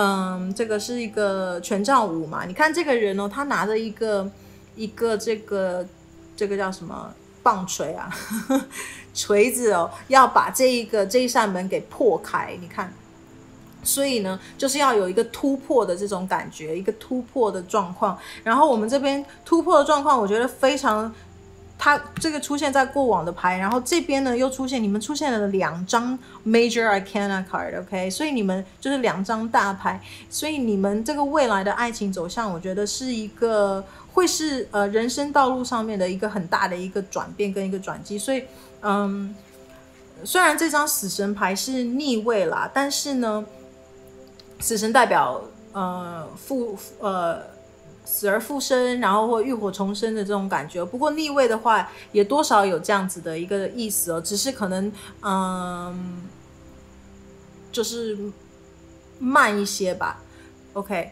嗯，这个是一个权杖五嘛？你看这个人哦，他拿着一个一个这个这个叫什么棒槌啊，<laughs> 锤子哦，要把这一个这一扇门给破开。你看，所以呢，就是要有一个突破的这种感觉，一个突破的状况。然后我们这边突破的状况，我觉得非常。它这个出现在过往的牌，然后这边呢又出现，你们出现了两张 Major Arcana card，OK，所以你们就是两张大牌，所以你们这个未来的爱情走向，我觉得是一个会是呃人生道路上面的一个很大的一个转变跟一个转机，所以嗯，虽然这张死神牌是逆位啦，但是呢，死神代表呃负呃。死而复生，然后或浴火重生的这种感觉。不过逆位的话，也多少有这样子的一个意思哦。只是可能，嗯，就是慢一些吧。OK，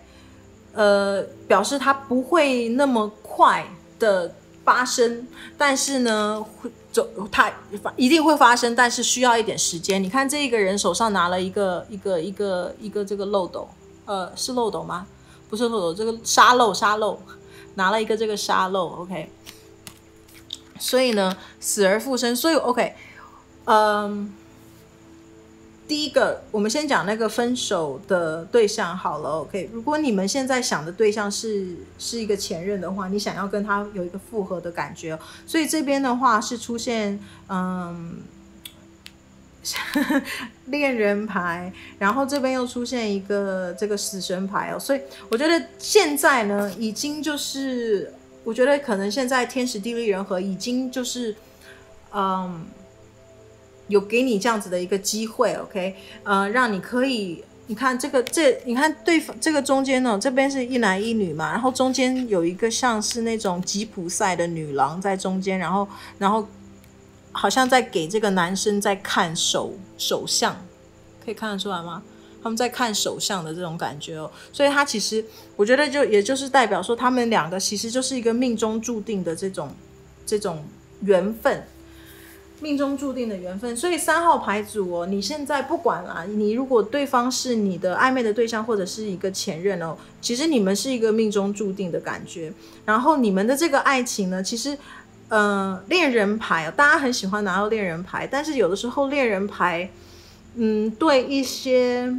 呃，表示它不会那么快的发生，但是呢，会走，它一定会发生，但是需要一点时间。你看这一个人手上拿了一个一个一个一个这个漏斗，呃，是漏斗吗？不是漏斗，这个沙漏沙漏，拿了一个这个沙漏，OK。所以呢，死而复生，所以 OK，嗯，第一个，我们先讲那个分手的对象好了，OK。如果你们现在想的对象是是一个前任的话，你想要跟他有一个复合的感觉，所以这边的话是出现，嗯。<laughs> 恋人牌，然后这边又出现一个这个死神牌哦，所以我觉得现在呢，已经就是我觉得可能现在天时地利人和已经就是，嗯，有给你这样子的一个机会，OK，呃，让你可以，你看这个这，你看对方这个中间呢，这边是一男一女嘛，然后中间有一个像是那种吉普赛的女郎在中间，然后然后。好像在给这个男生在看手手相，可以看得出来吗？他们在看手相的这种感觉哦，所以他其实我觉得就也就是代表说，他们两个其实就是一个命中注定的这种这种缘分，命中注定的缘分。所以三号牌组哦，你现在不管啦，你如果对方是你的暧昧的对象或者是一个前任哦，其实你们是一个命中注定的感觉。然后你们的这个爱情呢，其实。嗯，恋人牌，大家很喜欢拿到恋人牌，但是有的时候恋人牌，嗯，对一些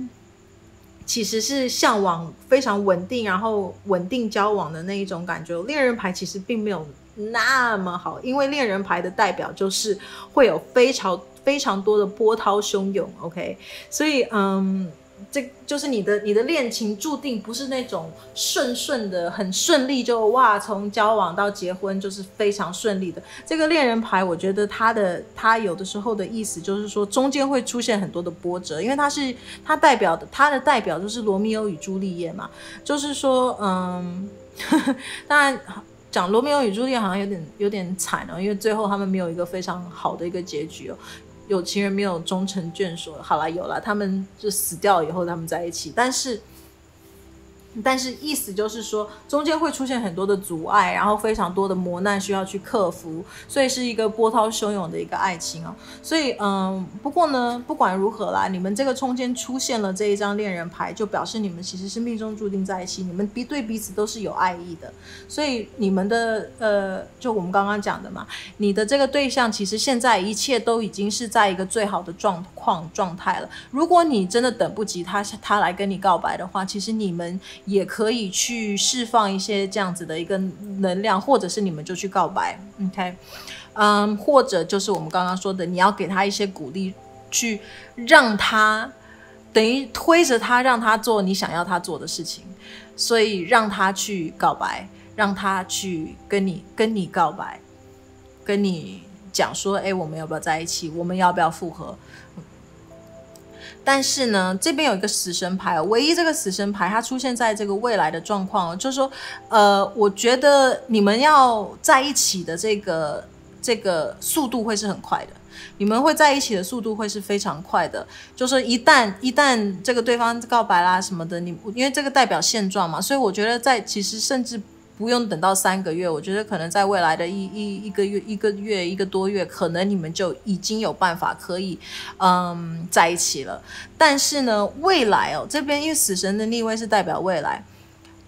其实是向往非常稳定，然后稳定交往的那一种感觉，恋人牌其实并没有那么好，因为恋人牌的代表就是会有非常非常多的波涛汹涌，OK，所以嗯。这就是你的你的恋情注定不是那种顺顺的很顺利就哇从交往到结婚就是非常顺利的这个恋人牌，我觉得他的他有的时候的意思就是说中间会出现很多的波折，因为他是他代表的他的代表就是罗密欧与朱丽叶嘛，就是说嗯，<laughs> 当然讲罗密欧与朱丽叶好像有点有点惨哦，因为最后他们没有一个非常好的一个结局哦。有情人没有终成眷属，好了，有了，他们就死掉以后，他们在一起。但是但是意思就是说，中间会出现很多的阻碍，然后非常多的磨难需要去克服，所以是一个波涛汹涌的一个爱情哦。所以，嗯，不过呢，不管如何啦，你们这个中间出现了这一张恋人牌，就表示你们其实是命中注定在一起，你们彼对彼此都是有爱意的。所以，你们的呃，就我们刚刚讲的嘛，你的这个对象其实现在一切都已经是在一个最好的状况状态了。如果你真的等不及他他来跟你告白的话，其实你们。也可以去释放一些这样子的一个能量，或者是你们就去告白，OK，嗯，或者就是我们刚刚说的，你要给他一些鼓励，去让他等于推着他，让他做你想要他做的事情，所以让他去告白，让他去跟你跟你告白，跟你讲说，哎，我们要不要在一起？我们要不要复合？但是呢，这边有一个死神牌，唯一这个死神牌它出现在这个未来的状况，就是说，呃，我觉得你们要在一起的这个这个速度会是很快的，你们会在一起的速度会是非常快的，就是一旦一旦这个对方告白啦什么的，你因为这个代表现状嘛，所以我觉得在其实甚至。不用等到三个月，我觉得可能在未来的一一一个月、一个月、一个多月，可能你们就已经有办法可以，嗯，在一起了。但是呢，未来哦，这边因为死神的逆位是代表未来，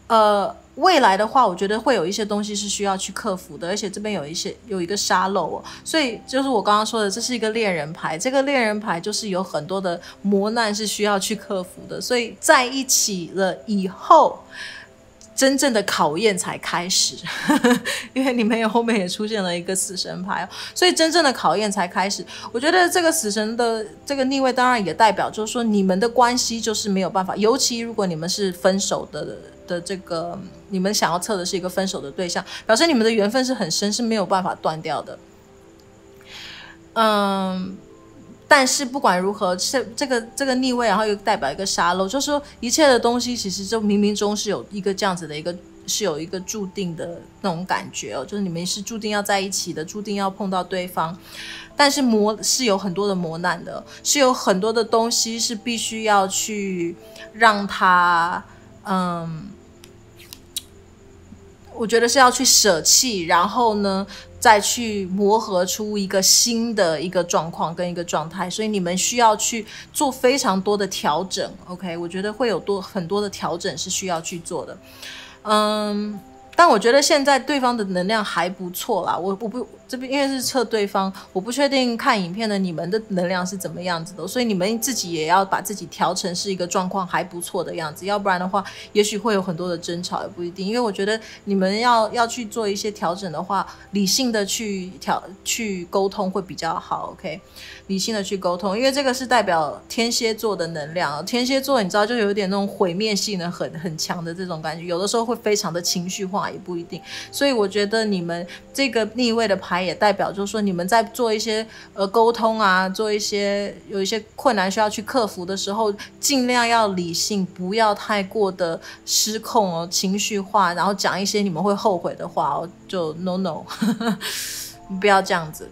呃，未来的话，我觉得会有一些东西是需要去克服的，而且这边有一些有一个沙漏哦，所以就是我刚刚说的，这是一个恋人牌，这个恋人牌就是有很多的磨难是需要去克服的，所以在一起了以后。真正的考验才开始，<laughs> 因为你们有后面也出现了一个死神牌，所以真正的考验才开始。我觉得这个死神的这个逆位，当然也代表就是说你们的关系就是没有办法，尤其如果你们是分手的的这个，你们想要测的是一个分手的对象，表示你们的缘分是很深，是没有办法断掉的。嗯。但是不管如何，这这个这个逆位，然后又代表一个沙漏，就是说一切的东西其实就冥冥中是有一个这样子的一个，是有一个注定的那种感觉哦，就是你们是注定要在一起的，注定要碰到对方。但是磨是有很多的磨难的，是有很多的东西是必须要去让他，嗯，我觉得是要去舍弃，然后呢。再去磨合出一个新的一个状况跟一个状态，所以你们需要去做非常多的调整。OK，我觉得会有多很多的调整是需要去做的。嗯。但我觉得现在对方的能量还不错啦，我我不这边因为是测对方，我不确定看影片的你们的能量是怎么样子的，所以你们自己也要把自己调成是一个状况还不错的样子，要不然的话，也许会有很多的争吵，也不一定。因为我觉得你们要要去做一些调整的话，理性的去调去沟通会比较好，OK。理性的去沟通，因为这个是代表天蝎座的能量。天蝎座你知道，就有点那种毁灭性的很很强的这种感觉，有的时候会非常的情绪化，也不一定。所以我觉得你们这个逆位的牌也代表，就是说你们在做一些呃沟通啊，做一些有一些困难需要去克服的时候，尽量要理性，不要太过的失控哦，情绪化，然后讲一些你们会后悔的话哦，就 no no，<laughs> 不要这样子。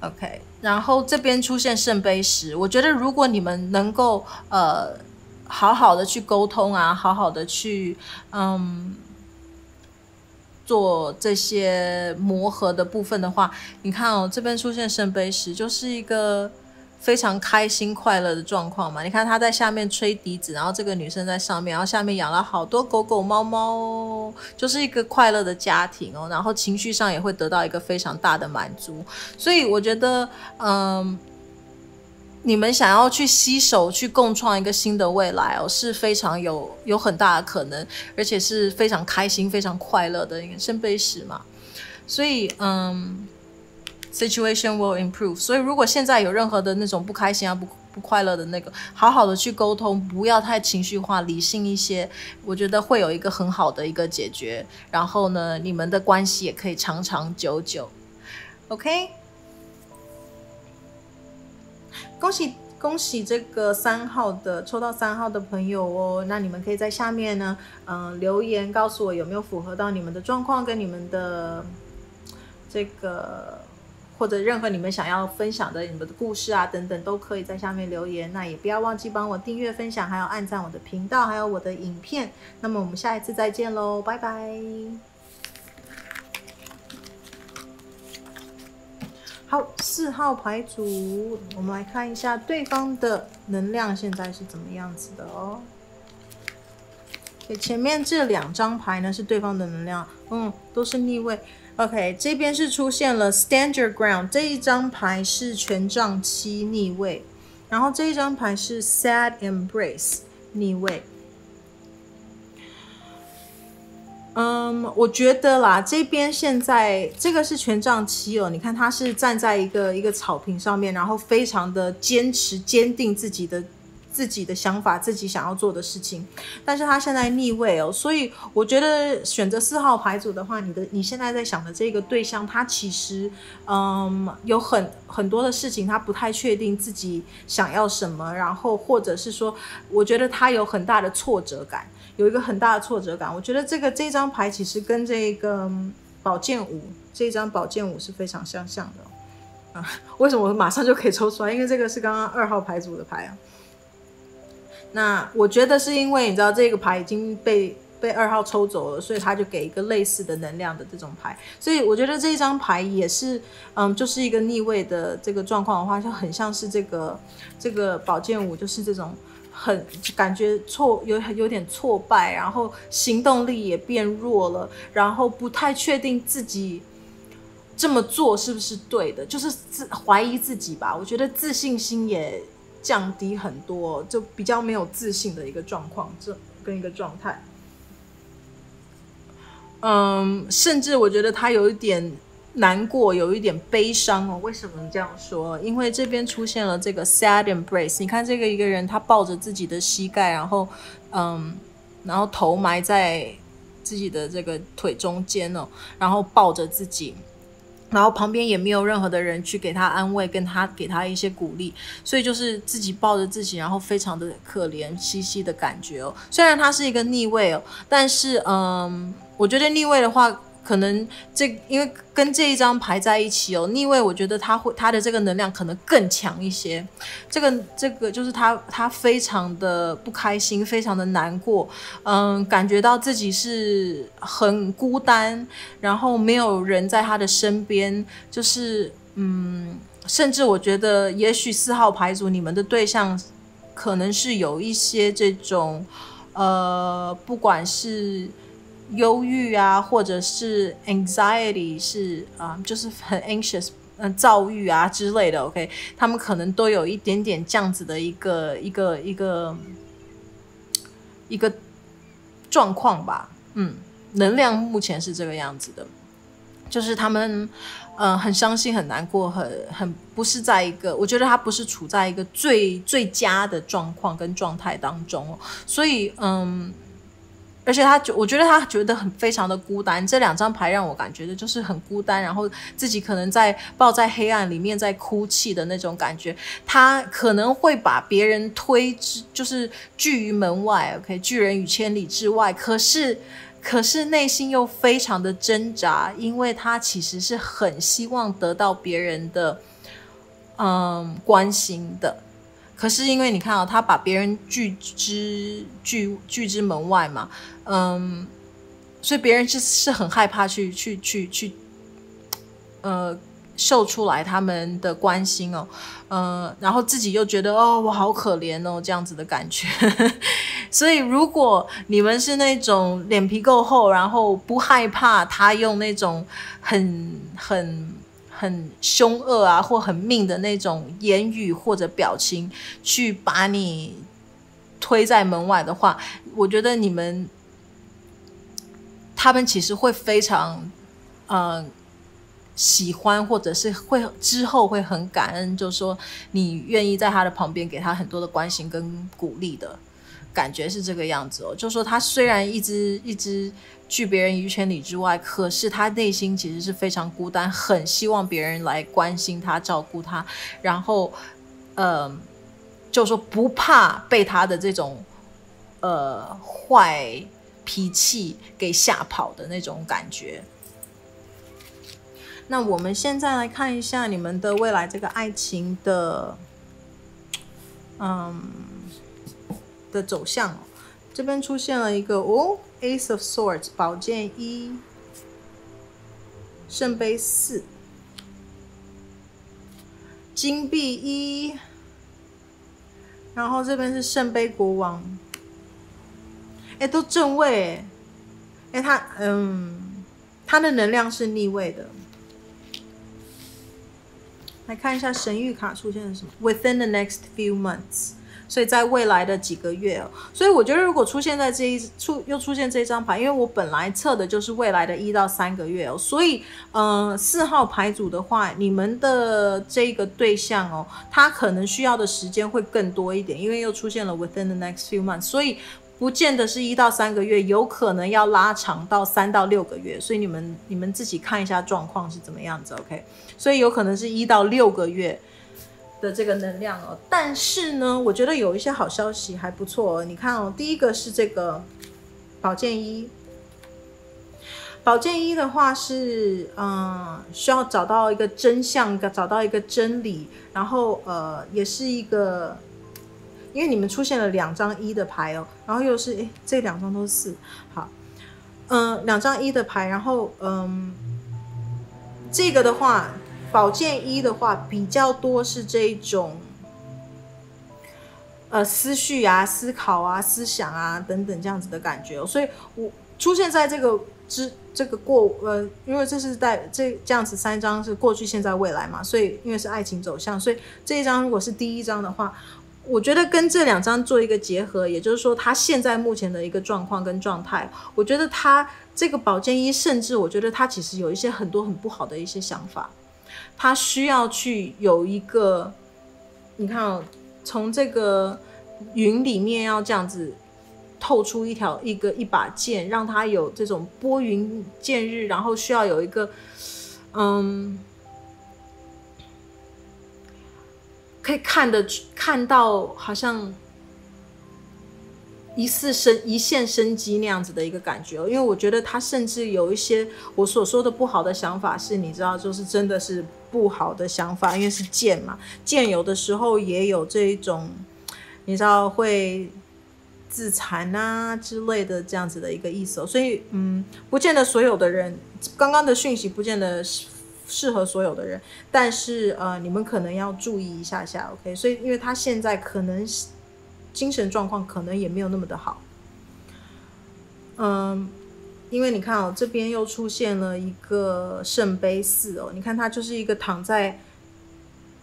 OK，然后这边出现圣杯十，我觉得如果你们能够呃好好的去沟通啊，好好的去嗯做这些磨合的部分的话，你看哦，这边出现圣杯十，就是一个。非常开心快乐的状况嘛？你看他在下面吹笛子，然后这个女生在上面，然后下面养了好多狗狗猫猫，就是一个快乐的家庭哦。然后情绪上也会得到一个非常大的满足。所以我觉得，嗯，你们想要去携手去共创一个新的未来哦，是非常有有很大的可能，而且是非常开心、非常快乐的一个圣杯十嘛。所以，嗯。Situation will improve。所以，如果现在有任何的那种不开心啊、不不快乐的那个，好好的去沟通，不要太情绪化，理性一些，我觉得会有一个很好的一个解决。然后呢，你们的关系也可以长长久久。OK，恭喜恭喜这个三号的抽到三号的朋友哦。那你们可以在下面呢，嗯，留言告诉我有没有符合到你们的状况跟你们的这个。或者任何你们想要分享的你们的故事啊等等，都可以在下面留言。那也不要忘记帮我订阅、分享，还有按赞我的频道，还有我的影片。那么我们下一次再见喽，拜拜。好，四号牌组，我们来看一下对方的能量现在是怎么样子的哦。前面这两张牌呢是对方的能量，嗯，都是逆位。OK，这边是出现了 Stand Your Ground 这一张牌是权杖七逆位，然后这一张牌是 Sad Embrace 逆位。嗯，我觉得啦，这边现在这个是权杖七哦，你看他是站在一个一个草坪上面，然后非常的坚持、坚定自己的自己的想法、自己想要做的事情。但是他现在逆位哦，所以我觉得选择四号牌组的话，你的你现在在想的这个对象，他其实嗯有很很多的事情，他不太确定自己想要什么，然后或者是说，我觉得他有很大的挫折感。有一个很大的挫折感，我觉得这个这张牌其实跟这个宝剑五这张宝剑五是非常相像的啊。为什么我马上就可以抽出来？因为这个是刚刚二号牌组的牌啊。那我觉得是因为你知道这个牌已经被被二号抽走了，所以他就给一个类似的能量的这种牌。所以我觉得这一张牌也是嗯，就是一个逆位的这个状况的话，就很像是这个这个宝剑五，就是这种。很感觉挫有有点挫败，然后行动力也变弱了，然后不太确定自己这么做是不是对的，就是自怀疑自己吧。我觉得自信心也降低很多，就比较没有自信的一个状况，这跟一个状态。嗯，甚至我觉得他有一点。难过，有一点悲伤哦。为什么这样说？因为这边出现了这个 sad embrace。你看这个一个人，他抱着自己的膝盖，然后，嗯，然后头埋在自己的这个腿中间哦，然后抱着自己，然后旁边也没有任何的人去给他安慰，跟他给他一些鼓励，所以就是自己抱着自己，然后非常的可怜兮兮的感觉哦。虽然他是一个逆位哦，但是嗯，我觉得逆位的话。可能这因为跟这一张牌在一起哦，逆位，我觉得他会他的这个能量可能更强一些。这个这个就是他他非常的不开心，非常的难过，嗯，感觉到自己是很孤单，然后没有人在他的身边，就是嗯，甚至我觉得也许四号牌组你们的对象可能是有一些这种呃，不管是。忧郁啊，或者是 anxiety 是啊，就是很 anxious，嗯，躁郁啊之类的。OK，他们可能都有一点点这样子的一个一个一个一个状况吧。嗯，能量目前是这个样子的，就是他们嗯很伤心、很难过、很很不是在一个，我觉得他不是处在一个最最佳的状况跟状态当中，所以嗯。而且他觉，我觉得他觉得很非常的孤单。这两张牌让我感觉的就是很孤单，然后自己可能在抱在黑暗里面在哭泣的那种感觉。他可能会把别人推之，就是拒于门外。<laughs> OK，拒人于千里之外。可是，可是内心又非常的挣扎，因为他其实是很希望得到别人的嗯关心的。可是因为你看啊，他把别人拒之拒拒之门外嘛，嗯，所以别人是是很害怕去去去去，呃，秀出来他们的关心哦，嗯，然后自己又觉得哦，我好可怜哦，这样子的感觉。<laughs> 所以如果你们是那种脸皮够厚，然后不害怕他用那种很很。很凶恶啊，或很命的那种言语或者表情，去把你推在门外的话，我觉得你们他们其实会非常嗯喜欢，或者是会之后会很感恩，就是说你愿意在他的旁边给他很多的关心跟鼓励的感觉是这个样子哦。就是说他虽然一直一直。拒别人于千里之外，可是他内心其实是非常孤单，很希望别人来关心他、照顾他，然后，呃，就说不怕被他的这种呃坏脾气给吓跑的那种感觉。那我们现在来看一下你们的未来这个爱情的，嗯的走向哦。这边出现了一个哦，Ace of Swords，宝剑一，圣杯四，金币一，然后这边是圣杯国王，哎，都正位，哎，他嗯，他的能量是逆位的。来看一下神谕卡出现了什么？Within the next few months，所以在未来的几个月哦。所以我觉得如果出现在这一出又出现这张牌，因为我本来测的就是未来的一到三个月哦，所以嗯，四号牌组的话，你们的这个对象哦，他可能需要的时间会更多一点，因为又出现了 Within the next few months，所以。不见得是一到三个月，有可能要拉长到三到六个月，所以你们你们自己看一下状况是怎么样子，OK？所以有可能是一到六个月的这个能量哦。但是呢，我觉得有一些好消息还不错。你看哦，第一个是这个宝剑一，宝剑一的话是嗯，需要找到一个真相，找到一个真理，然后呃，也是一个。因为你们出现了两张一的牌哦，然后又是诶，这两张都是四，好，嗯，两张一的牌，然后嗯，这个的话，宝剑一的话比较多是这种，呃，思绪啊、思考啊、思想啊等等这样子的感觉，所以我出现在这个之这个过呃，因为这是在这这样子三张是过去、现在、未来嘛，所以因为是爱情走向，所以这一张如果是第一张的话。我觉得跟这两张做一个结合，也就是说，他现在目前的一个状况跟状态，我觉得他这个宝剑一，甚至我觉得他其实有一些很多很不好的一些想法，他需要去有一个，你看哦，从这个云里面要这样子透出一条一个一把剑，让他有这种拨云见日，然后需要有一个，嗯。可以看得看到，好像一次生一线生机那样子的一个感觉。因为我觉得他甚至有一些我所说的不好的想法，是你知道，就是真的是不好的想法，因为是剑嘛，剑有的时候也有这一种，你知道会自残啊之类的这样子的一个意思。所以，嗯，不见得所有的人，刚刚的讯息不见得。适合所有的人，但是呃，你们可能要注意一下下，OK？所以，因为他现在可能是精神状况可能也没有那么的好，嗯，因为你看哦，这边又出现了一个圣杯四哦，你看他就是一个躺在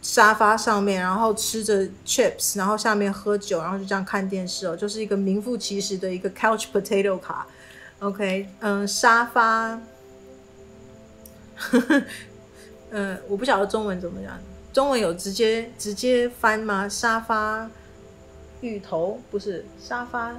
沙发上面，然后吃着 chips，然后下面喝酒，然后就这样看电视哦，就是一个名副其实的一个 couch potato 卡，OK？嗯，沙发。嗯，我不晓得中文怎么样。中文有直接直接翻吗？沙发芋头不是沙发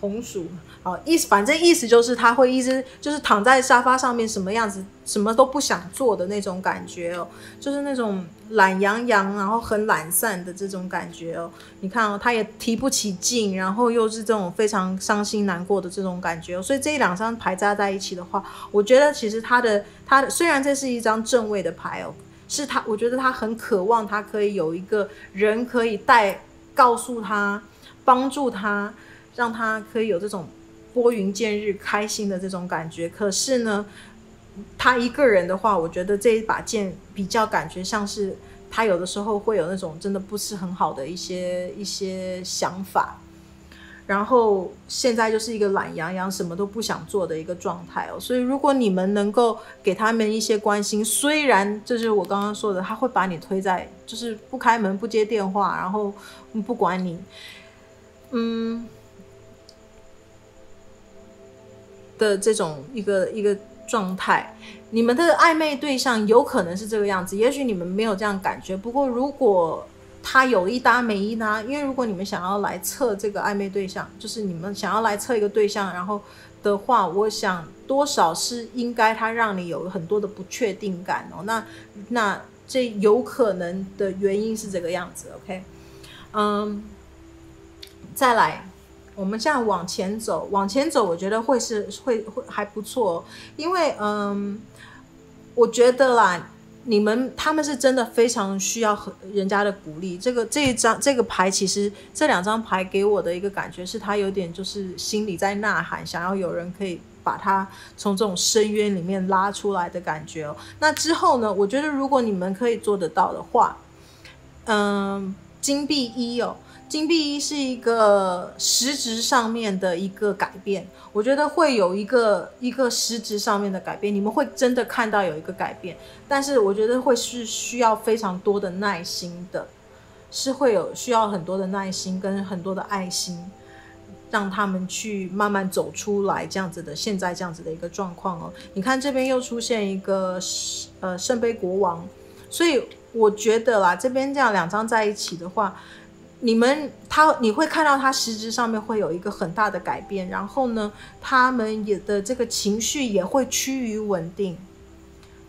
红薯。好意思，反正意思就是他会一直就是躺在沙发上面，什么样子，什么都不想做的那种感觉哦，就是那种懒洋洋，然后很懒散的这种感觉哦。你看哦，他也提不起劲，然后又是这种非常伤心难过的这种感觉哦。所以这两张牌加在一起的话，我觉得其实他的他虽然这是一张正位的牌哦，是他，我觉得他很渴望他可以有一个人可以带告诉他，帮助他，让他可以有这种。拨云见日、开心的这种感觉，可是呢，他一个人的话，我觉得这一把剑比较感觉像是他有的时候会有那种真的不是很好的一些一些想法，然后现在就是一个懒洋洋、什么都不想做的一个状态哦。所以如果你们能够给他们一些关心，虽然就是我刚刚说的，他会把你推在就是不开门、不接电话，然后不管你，嗯。的这种一个一个状态，你们的暧昧对象有可能是这个样子，也许你们没有这样感觉。不过如果他有一搭没一搭，因为如果你们想要来测这个暧昧对象，就是你们想要来测一个对象，然后的话，我想多少是应该他让你有很多的不确定感哦。那那这有可能的原因是这个样子，OK？嗯，再来。我们现在往前走，往前走，我觉得会是会会还不错，因为嗯，我觉得啦，你们他们是真的非常需要和人家的鼓励。这个这一张这个牌，其实这两张牌给我的一个感觉是，他有点就是心里在呐喊，想要有人可以把他从这种深渊里面拉出来的感觉哦。那之后呢，我觉得如果你们可以做得到的话，嗯，金币一哦。金币一是一个实质上面的一个改变，我觉得会有一个一个实质上面的改变，你们会真的看到有一个改变，但是我觉得会是需要非常多的耐心的，是会有需要很多的耐心跟很多的爱心，让他们去慢慢走出来这样子的现在这样子的一个状况哦。你看这边又出现一个呃圣杯国王，所以我觉得啦，这边这样两张在一起的话。你们他你会看到他实质上面会有一个很大的改变，然后呢，他们也的这个情绪也会趋于稳定，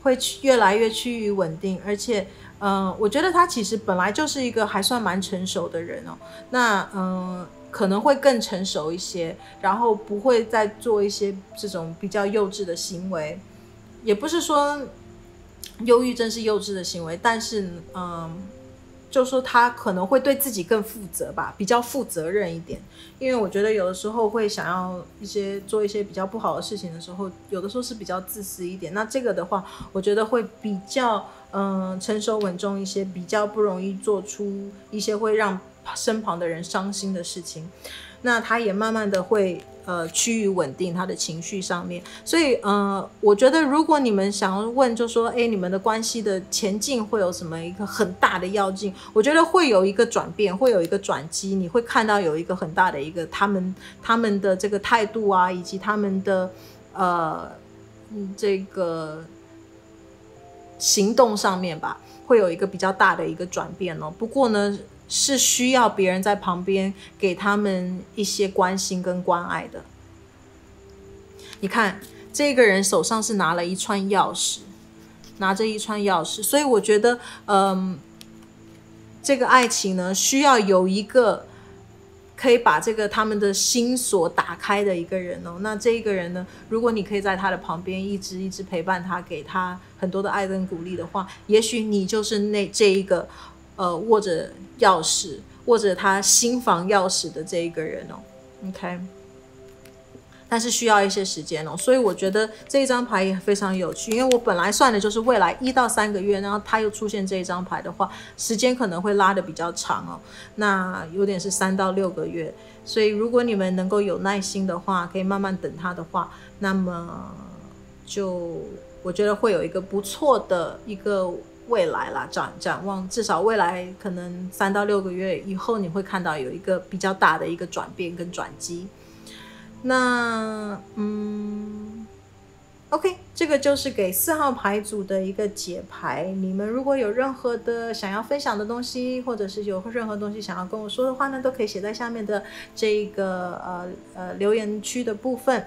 会越来越趋于稳定，而且，嗯，我觉得他其实本来就是一个还算蛮成熟的人哦，那嗯，可能会更成熟一些，然后不会再做一些这种比较幼稚的行为，也不是说忧郁症是幼稚的行为，但是嗯。就说他可能会对自己更负责吧，比较负责任一点。因为我觉得有的时候会想要一些做一些比较不好的事情的时候，有的时候是比较自私一点。那这个的话，我觉得会比较嗯成熟稳重一些，比较不容易做出一些会让身旁的人伤心的事情。那他也慢慢的会呃趋于稳定他的情绪上面，所以呃我觉得如果你们想要问，就说哎你们的关系的前进会有什么一个很大的要进，我觉得会有一个转变，会有一个转机，你会看到有一个很大的一个他们他们的这个态度啊，以及他们的呃这个行动上面吧，会有一个比较大的一个转变哦。不过呢。是需要别人在旁边给他们一些关心跟关爱的。你看，这个人手上是拿了一串钥匙，拿着一串钥匙，所以我觉得，嗯，这个爱情呢，需要有一个可以把这个他们的心锁打开的一个人哦。那这一个人呢，如果你可以在他的旁边一直一直陪伴他，给他很多的爱跟鼓励的话，也许你就是那这一个。呃，握着钥匙，握着他新房钥匙的这一个人哦，OK，但是需要一些时间哦，所以我觉得这一张牌也非常有趣，因为我本来算的就是未来一到三个月，然后他又出现这一张牌的话，时间可能会拉的比较长哦，那有点是三到六个月，所以如果你们能够有耐心的话，可以慢慢等他的话，那么就我觉得会有一个不错的一个。未来啦，展展望，至少未来可能三到六个月以后，你会看到有一个比较大的一个转变跟转机。那嗯，OK，这个就是给四号牌组的一个解牌。你们如果有任何的想要分享的东西，或者是有任何东西想要跟我说的话呢，都可以写在下面的这个呃呃留言区的部分。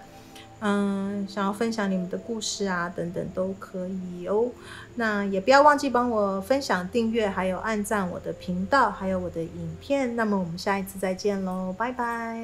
嗯，想要分享你们的故事啊，等等都可以哦。那也不要忘记帮我分享、订阅，还有按赞我的频道，还有我的影片。那么我们下一次再见喽，拜拜。